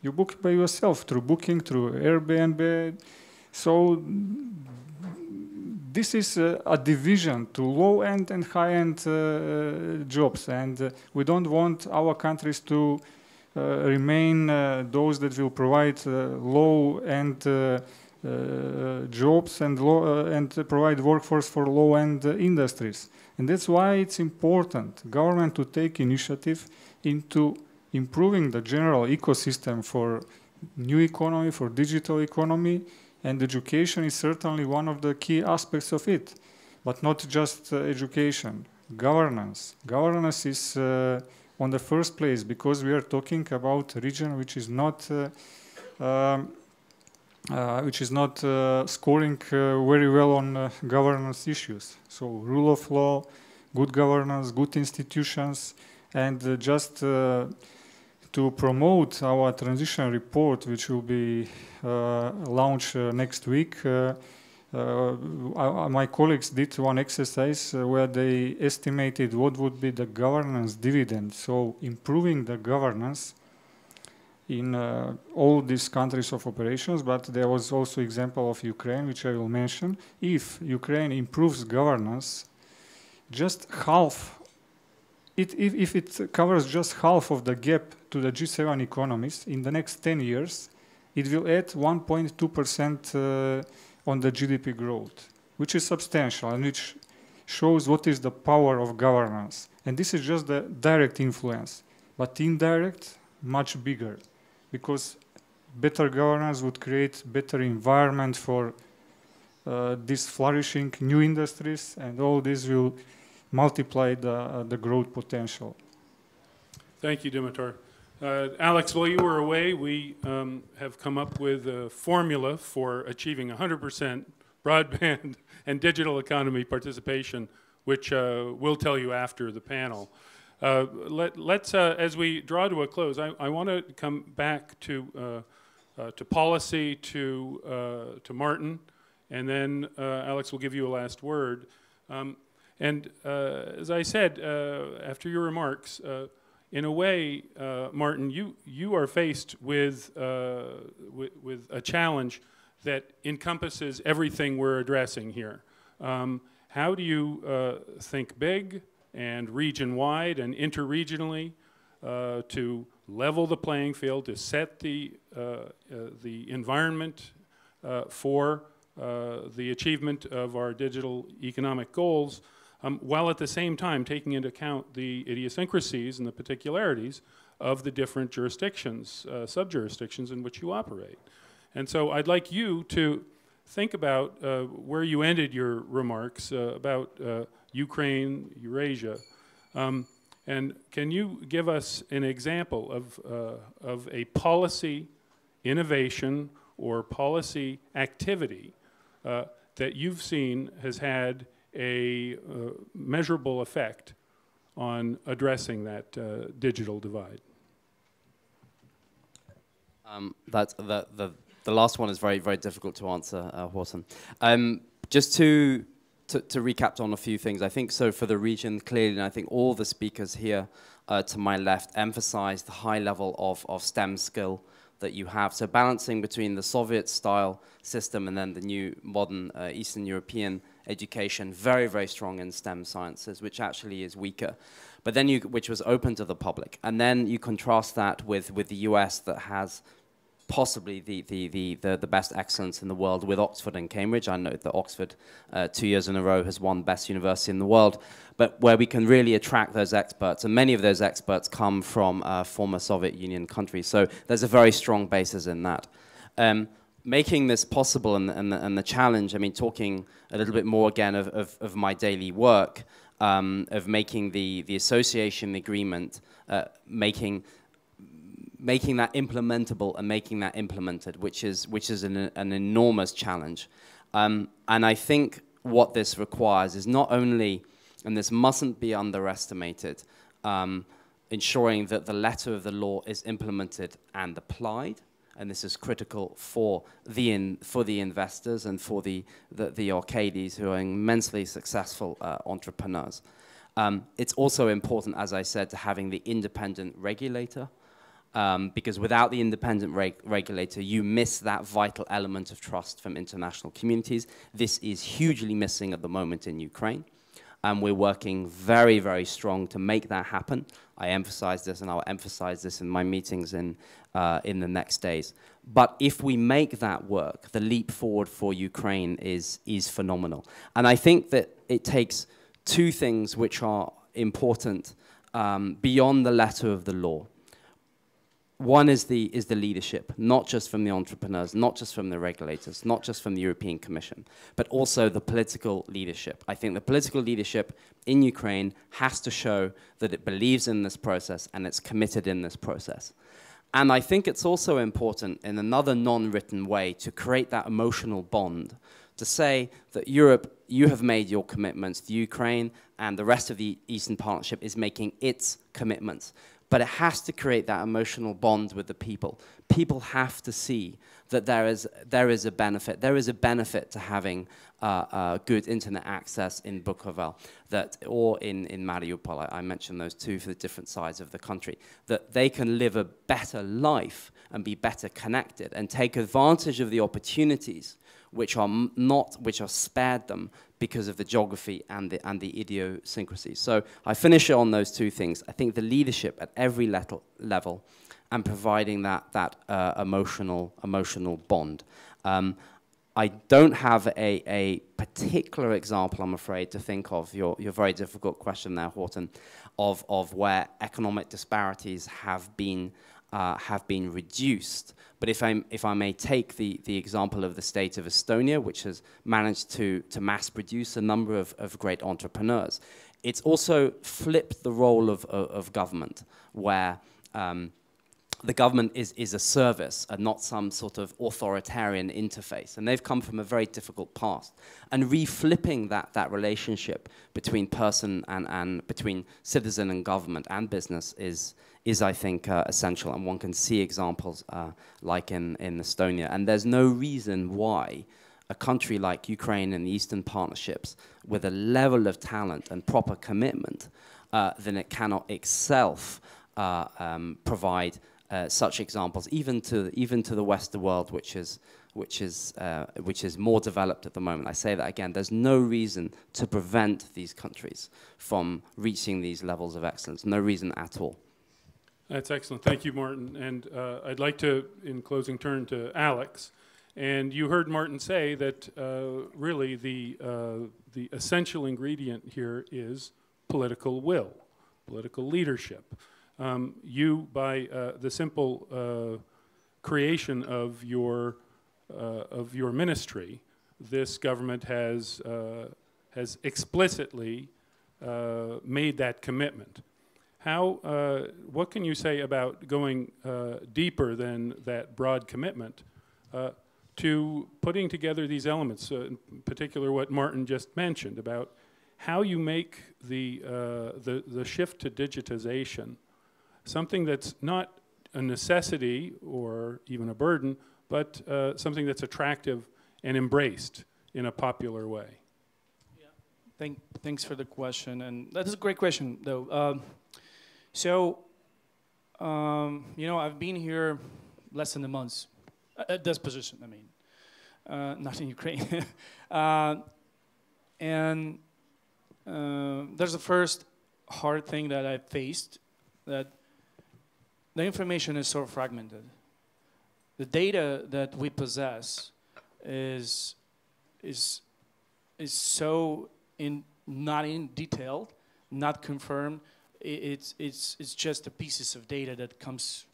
You booked by yourself through Booking, through Airbnb. So this is uh, a division to low-end and high-end uh, jobs, and uh, we don't want our countries to uh, remain uh, those that will provide uh, low-end jobs and, low, and provide workforce for low-end industries. And that's why it's important government to take initiative into improving the general ecosystem for new economy, for digital economy, and education is certainly one of the key aspects of it, but not just uh, education. Governance. Governance is uh, on the first place because we are talking about a region which is not uh, um, uh, which is not uh, scoring uh, very well on governance issues. So rule of law, good governance, good institutions, and just to promote our transition report, which will be uh, launched uh, next week, uh, my colleagues did one exercise where they estimated what would be the governance dividend. So improving the governance in uh, all these countries of operations, but there was also example of Ukraine, which I will mention. If Ukraine improves governance, just half it, if, if, it covers just half of the gap to the G7 economies in the next 10 years, it will add 1.2% uh, on the GDP growth, which is substantial and which shows what is the power of governance. And this is just the direct influence, but indirect, much bigger, because better governance would create better environment for uh, these flourishing new industries, and all this will multiply the, uh, the growth potential. Thank you, Dimitar. Uh, Alex, while you were away, we um, have come up with a formula for achieving 100% broadband and digital economy participation, which uh, we'll tell you after the panel. Uh, let, us uh, as we draw to a close, I, I want to come back to, uh, to policy, to, to Martin, and then Alex will give you a last word. Um, and uh, as I said uh, after your remarks, uh, in a way, uh, Martin, you, you are faced with, uh, with, with, a challenge that encompasses everything we're addressing here. Um, how do you uh, think big and region-wide and interregionally to level the playing field, to set the, the environment for the achievement of our digital economic goals um, while at the same time taking into account the idiosyncrasies and the particularities of the different jurisdictions, uh, sub-jurisdictions in which you operate. And so I'd like you to think about uh, where you ended your remarks uh, about uh, Ukraine, Eurasia. Um, and can you give us an example of, uh, of a policy innovation or policy activity uh, that you've seen has had a uh, measurable effect on addressing that uh, digital divide? Um, that, the, the, the last one is very, very difficult to answer, uh, Horton. Um, just to to, to recap on a few things, I think so for the region, clearly, and I think all the speakers here uh, to my left emphasize the high level of, of STEM skill that you have. So balancing between the Soviet style system and then the new modern uh, Eastern European education, very, very strong in STEM sciences, which actually is weaker. But then you, which was open to the public. And then you contrast that with, with the US that has possibly the, the, the, the, the best excellence in the world with Oxford and Cambridge. I know that Oxford, uh, two years in a row, has won best university in the world, but where we can really attract those experts, and many of those experts come from uh, former Soviet Union countries. So there's a very strong basis in that. Um, making this possible and, and, and, the challenge, I mean, talking a little bit more again of, of, of my daily work, um, of making the, the association agreement, uh, making making that implementable and making that implemented, which is, which is an, an enormous challenge. Um, and I think what this requires is not only, and this mustn't be underestimated, um, ensuring that the letter of the law is implemented and applied, and this is critical for the, in, for the investors and for the, the, the Arkadys who are immensely successful uh, entrepreneurs. Um, it's also important, as I said, to having the independent regulator um, because without the independent reg regulator, you miss that vital element of trust from international communities. This is hugely missing at the moment in Ukraine, and we're working very, very strong to make that happen. I emphasize this, and I'll emphasize this in my meetings in, uh, in the next days. But if we make that work, the leap forward for Ukraine is, is phenomenal. And I think that it takes two things which are important um, beyond the letter of the law one is the, is the leadership, not just from the entrepreneurs, not just from the regulators, not just from the European Commission, but also the political leadership. I think the political leadership in Ukraine has to show that it believes in this process and it's committed in this process. And I think it's also important in another non-written way to create that emotional bond to say that Europe, you have made your commitments to Ukraine and the rest of the Eastern Partnership is making its commitments but it has to create that emotional bond with the people. People have to see that there is, there is a benefit. There is a benefit to having uh, uh, good internet access in Bukovel that, or in, in Mariupol. I, I mentioned those two for the different sides of the country. That they can live a better life and be better connected and take advantage of the opportunities which are not, which are spared them because of the geography and the, and the idiosyncrasies. So I finish on those two things. I think the leadership at every level, level and providing that, that uh, emotional, emotional bond. Um, I don't have a, a particular example, I'm afraid, to think of, your, your very difficult question there, Horton, of, of where economic disparities have been, uh, have been reduced. But if, i if I may take the, the example of the state of Estonia, which has managed to, to mass produce a number of, of great entrepreneurs, it's also flipped the role of, of, of government, where um, the government is, is a service and not some sort of authoritarian interface. And they've come from a very difficult past. And reflipping that, that relationship between person and, and between citizen and government and business is, is I think, uh, essential. And one can see examples uh, like in, in Estonia. And there's no reason why a country like Ukraine and the Eastern Partnerships, with a level of talent and proper commitment, uh, then it cannot itself uh, um, provide uh, such examples, even to even to the Western world, which is which is uh, which is more developed at the moment. I say that again. There's no reason to prevent these countries from reaching these levels of excellence. No reason at all. That's excellent. Thank you, Martin. And uh, I'd like to, in closing, turn to Alex. And you heard Martin say that uh, really the, uh, the essential ingredient here is political will, political leadership. Um, you, by uh, the simple uh, creation of your, uh, of your ministry, this government has, has explicitly made that commitment. How, uh, what can you say about going uh, deeper than that broad commitment uh, to putting together these elements, uh, in particular what Martin just mentioned about how you make the, uh, the, the shift to digitization something that's not a necessity or even a burden, but uh, something that's attractive and embraced in a popular way? Thank, thanks for the question, and that is a great question, though. So, um, you know, I've been here less than a month uh, at this position. I mean, uh, not in Ukraine, uh, and uh, there's the first hard thing that I faced that the information is so fragmented. The data that we possess is is is so in not in detailed, not confirmed. It's it's it's just the pieces of data that comes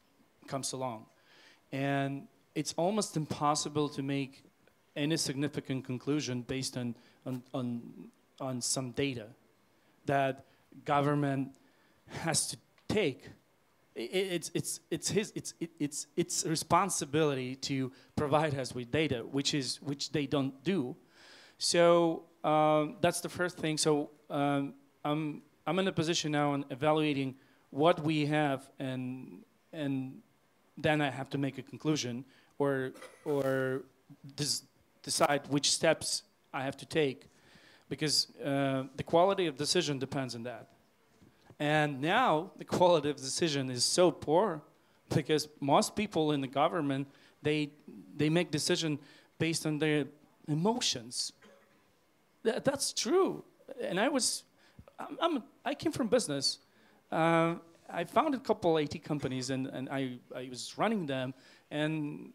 comes along, and it's almost impossible to make any significant conclusion based on on on, on some data that government has to take. It's it's it's his it's it's its responsibility to provide us with data, which is which they don't do. So um, that's the first thing. So um, I'm I'm in a position now on evaluating what we have, and and then I have to make a conclusion or or decide which steps I have to take, because uh, the quality of decision depends on that. And now the quality of decision is so poor because most people in the government they they make decision based on their emotions Th- that's true. And I was, I'm, I'm, i came from business. Uh, I founded a couple IT companies and, and I, I was running them. And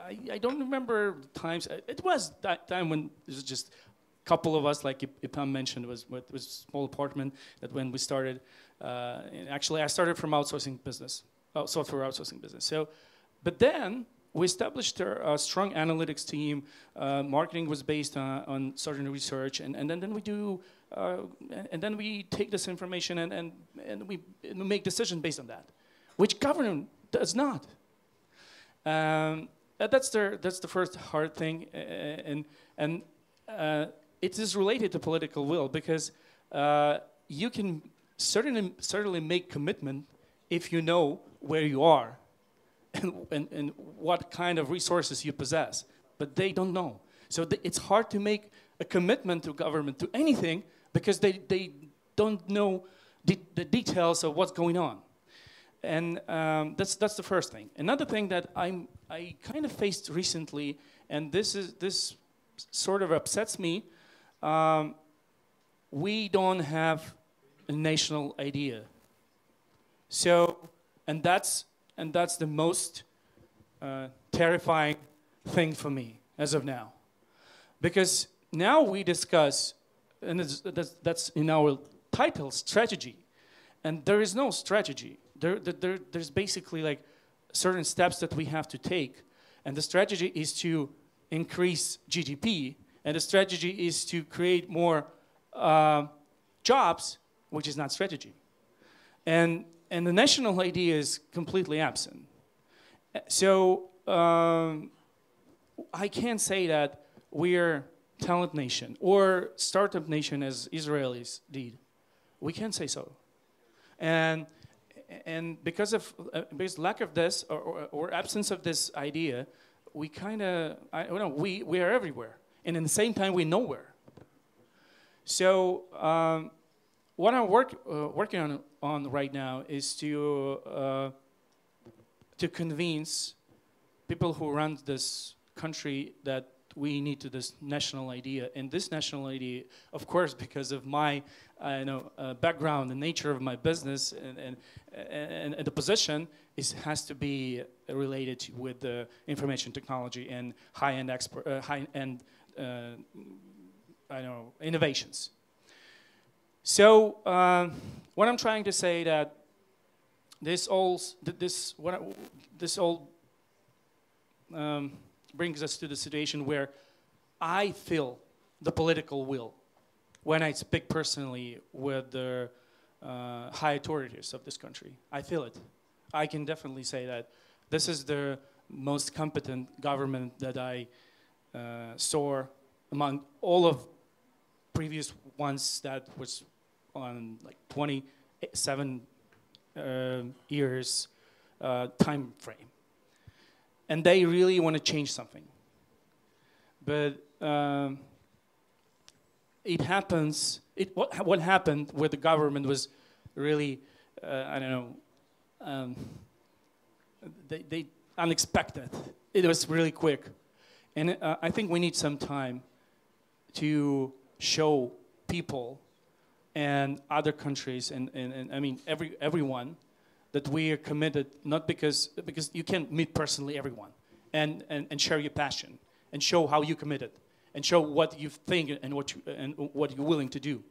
I, I don't remember times. It was that time when it was just a couple of us, like EPAM mentioned, was was a small apartment that when we started. Uh, actually, I started from outsourcing business, oh, software outsourcing business. So, but then we established a, a strong analytics team. Uh, marketing was based on, on certain research, and, and then, then we do, uh, and, then we take this information and, and, and we, make decisions based on that, which government does not. Um, that's the that's the first hard thing, and and uh, it is related to political will because uh, you can certainly certainly make commitment if you know where you are and, and, and what kind of resources you possess. But they don't know. So it's hard to make a commitment to government to anything because they, they don't know the, the details of what's going on. And um, that's, that's the first thing. Another thing that I'm, I kind of faced recently, and this, is, this sort of upsets me, um, we don't have a national idea. So, and that's and that's the most uh, terrifying thing for me as of now. Because now we discuss, and that's, that's in our title, strategy. And there is no strategy. There, there, there's basically like certain steps that we have to take. And the strategy is to increase GDP, and the strategy is to create more uh, jobs, which is not strategy. And and the national idea is completely absent. So um, I can't say that we're talent nation or startup nation as Israelis did. We can't say so. And and because of uh, because lack of this or, or, or, absence of this idea, we kind of I don't know we we are everywhere, and in the same time we're nowhere. So um, what I'm work, uh, working on, on right now is to, uh, to convince people who run this country that we need to this national idea. And this national idea, of course, because of my uh, know, uh, background, the nature of my business, and, and, and, and the position, is, has to be related with the information technology and high-end expert, uh, high-end, uh, I know, innovations. So um, what I'm trying to say that this all this what this all um, brings us to the situation where I feel the political will when I speak personally with the uh, high authorities of this country. I feel it. I can definitely say that this is the most competent government that I uh, saw among all of previous ones that was on like 27 uh, years uh, time frame. And they really want to change something. But um, it happens it, what, what happened where the government was really, uh, I don't know, um, they, they unexpected. It was really quick. And uh, I think we need some time to show people and other countries and, and, and I mean every, everyone that we are committed not because because you can't meet personally everyone and, and, and share your passion and show how you committed and show what you think and what you, and what you're willing to do.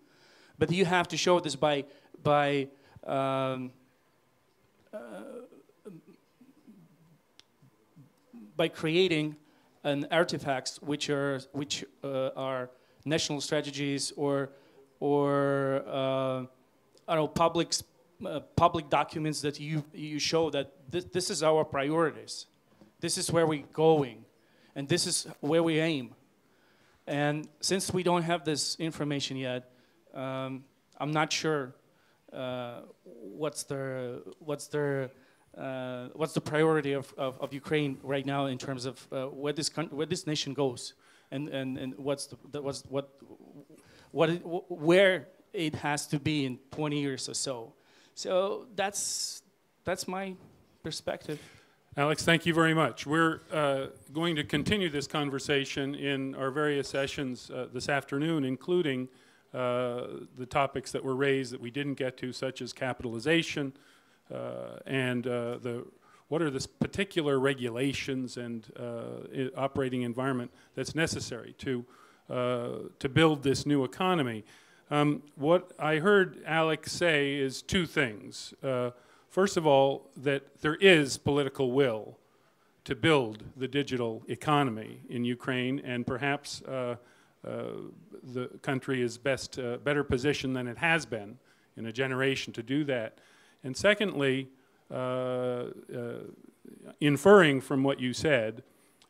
But you have to show this by by um, uh, by creating an artifacts which are which uh, are national strategies or or uh, I don't know public uh, public documents that you you show that this, this is our priorities, this is where we're going, and this is where we aim. And since we don't have this information yet, um, I'm not sure uh, what's the what's the uh, what's the priority of, of, of, Ukraine right now in terms of uh, where this where this nation goes, and, and, and what's the, the what's what what it, where it has to be in 20 years or so. So that's that's my perspective. Alex, thank you very much. We're uh, going to continue this conversation in our various sessions uh, this afternoon, including uh, the topics that were raised that we didn't get to, such as capitalization uh, and uh, the what are the particular regulations and uh, operating environment that's necessary to to build this new economy. Um, what I heard Alex say is two things. First of all, that there is political will to build the digital economy in Ukraine, and perhaps uh, uh, the country is best, uh, better positioned than it has been in a generation to do that. And secondly, uh, uh, inferring from what you said,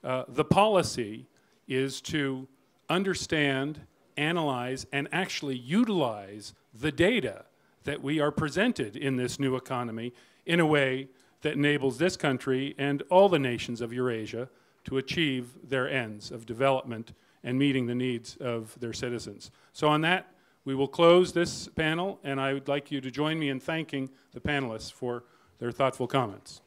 uh, the policy is to understand, analyze, and actually utilize the data that we are presented in this new economy in a way that enables this country and all the nations of Eurasia to achieve their ends of development and meeting the needs of their citizens. So on that, we will close this panel, and I would like you to join me in thanking the panelists for their thoughtful comments.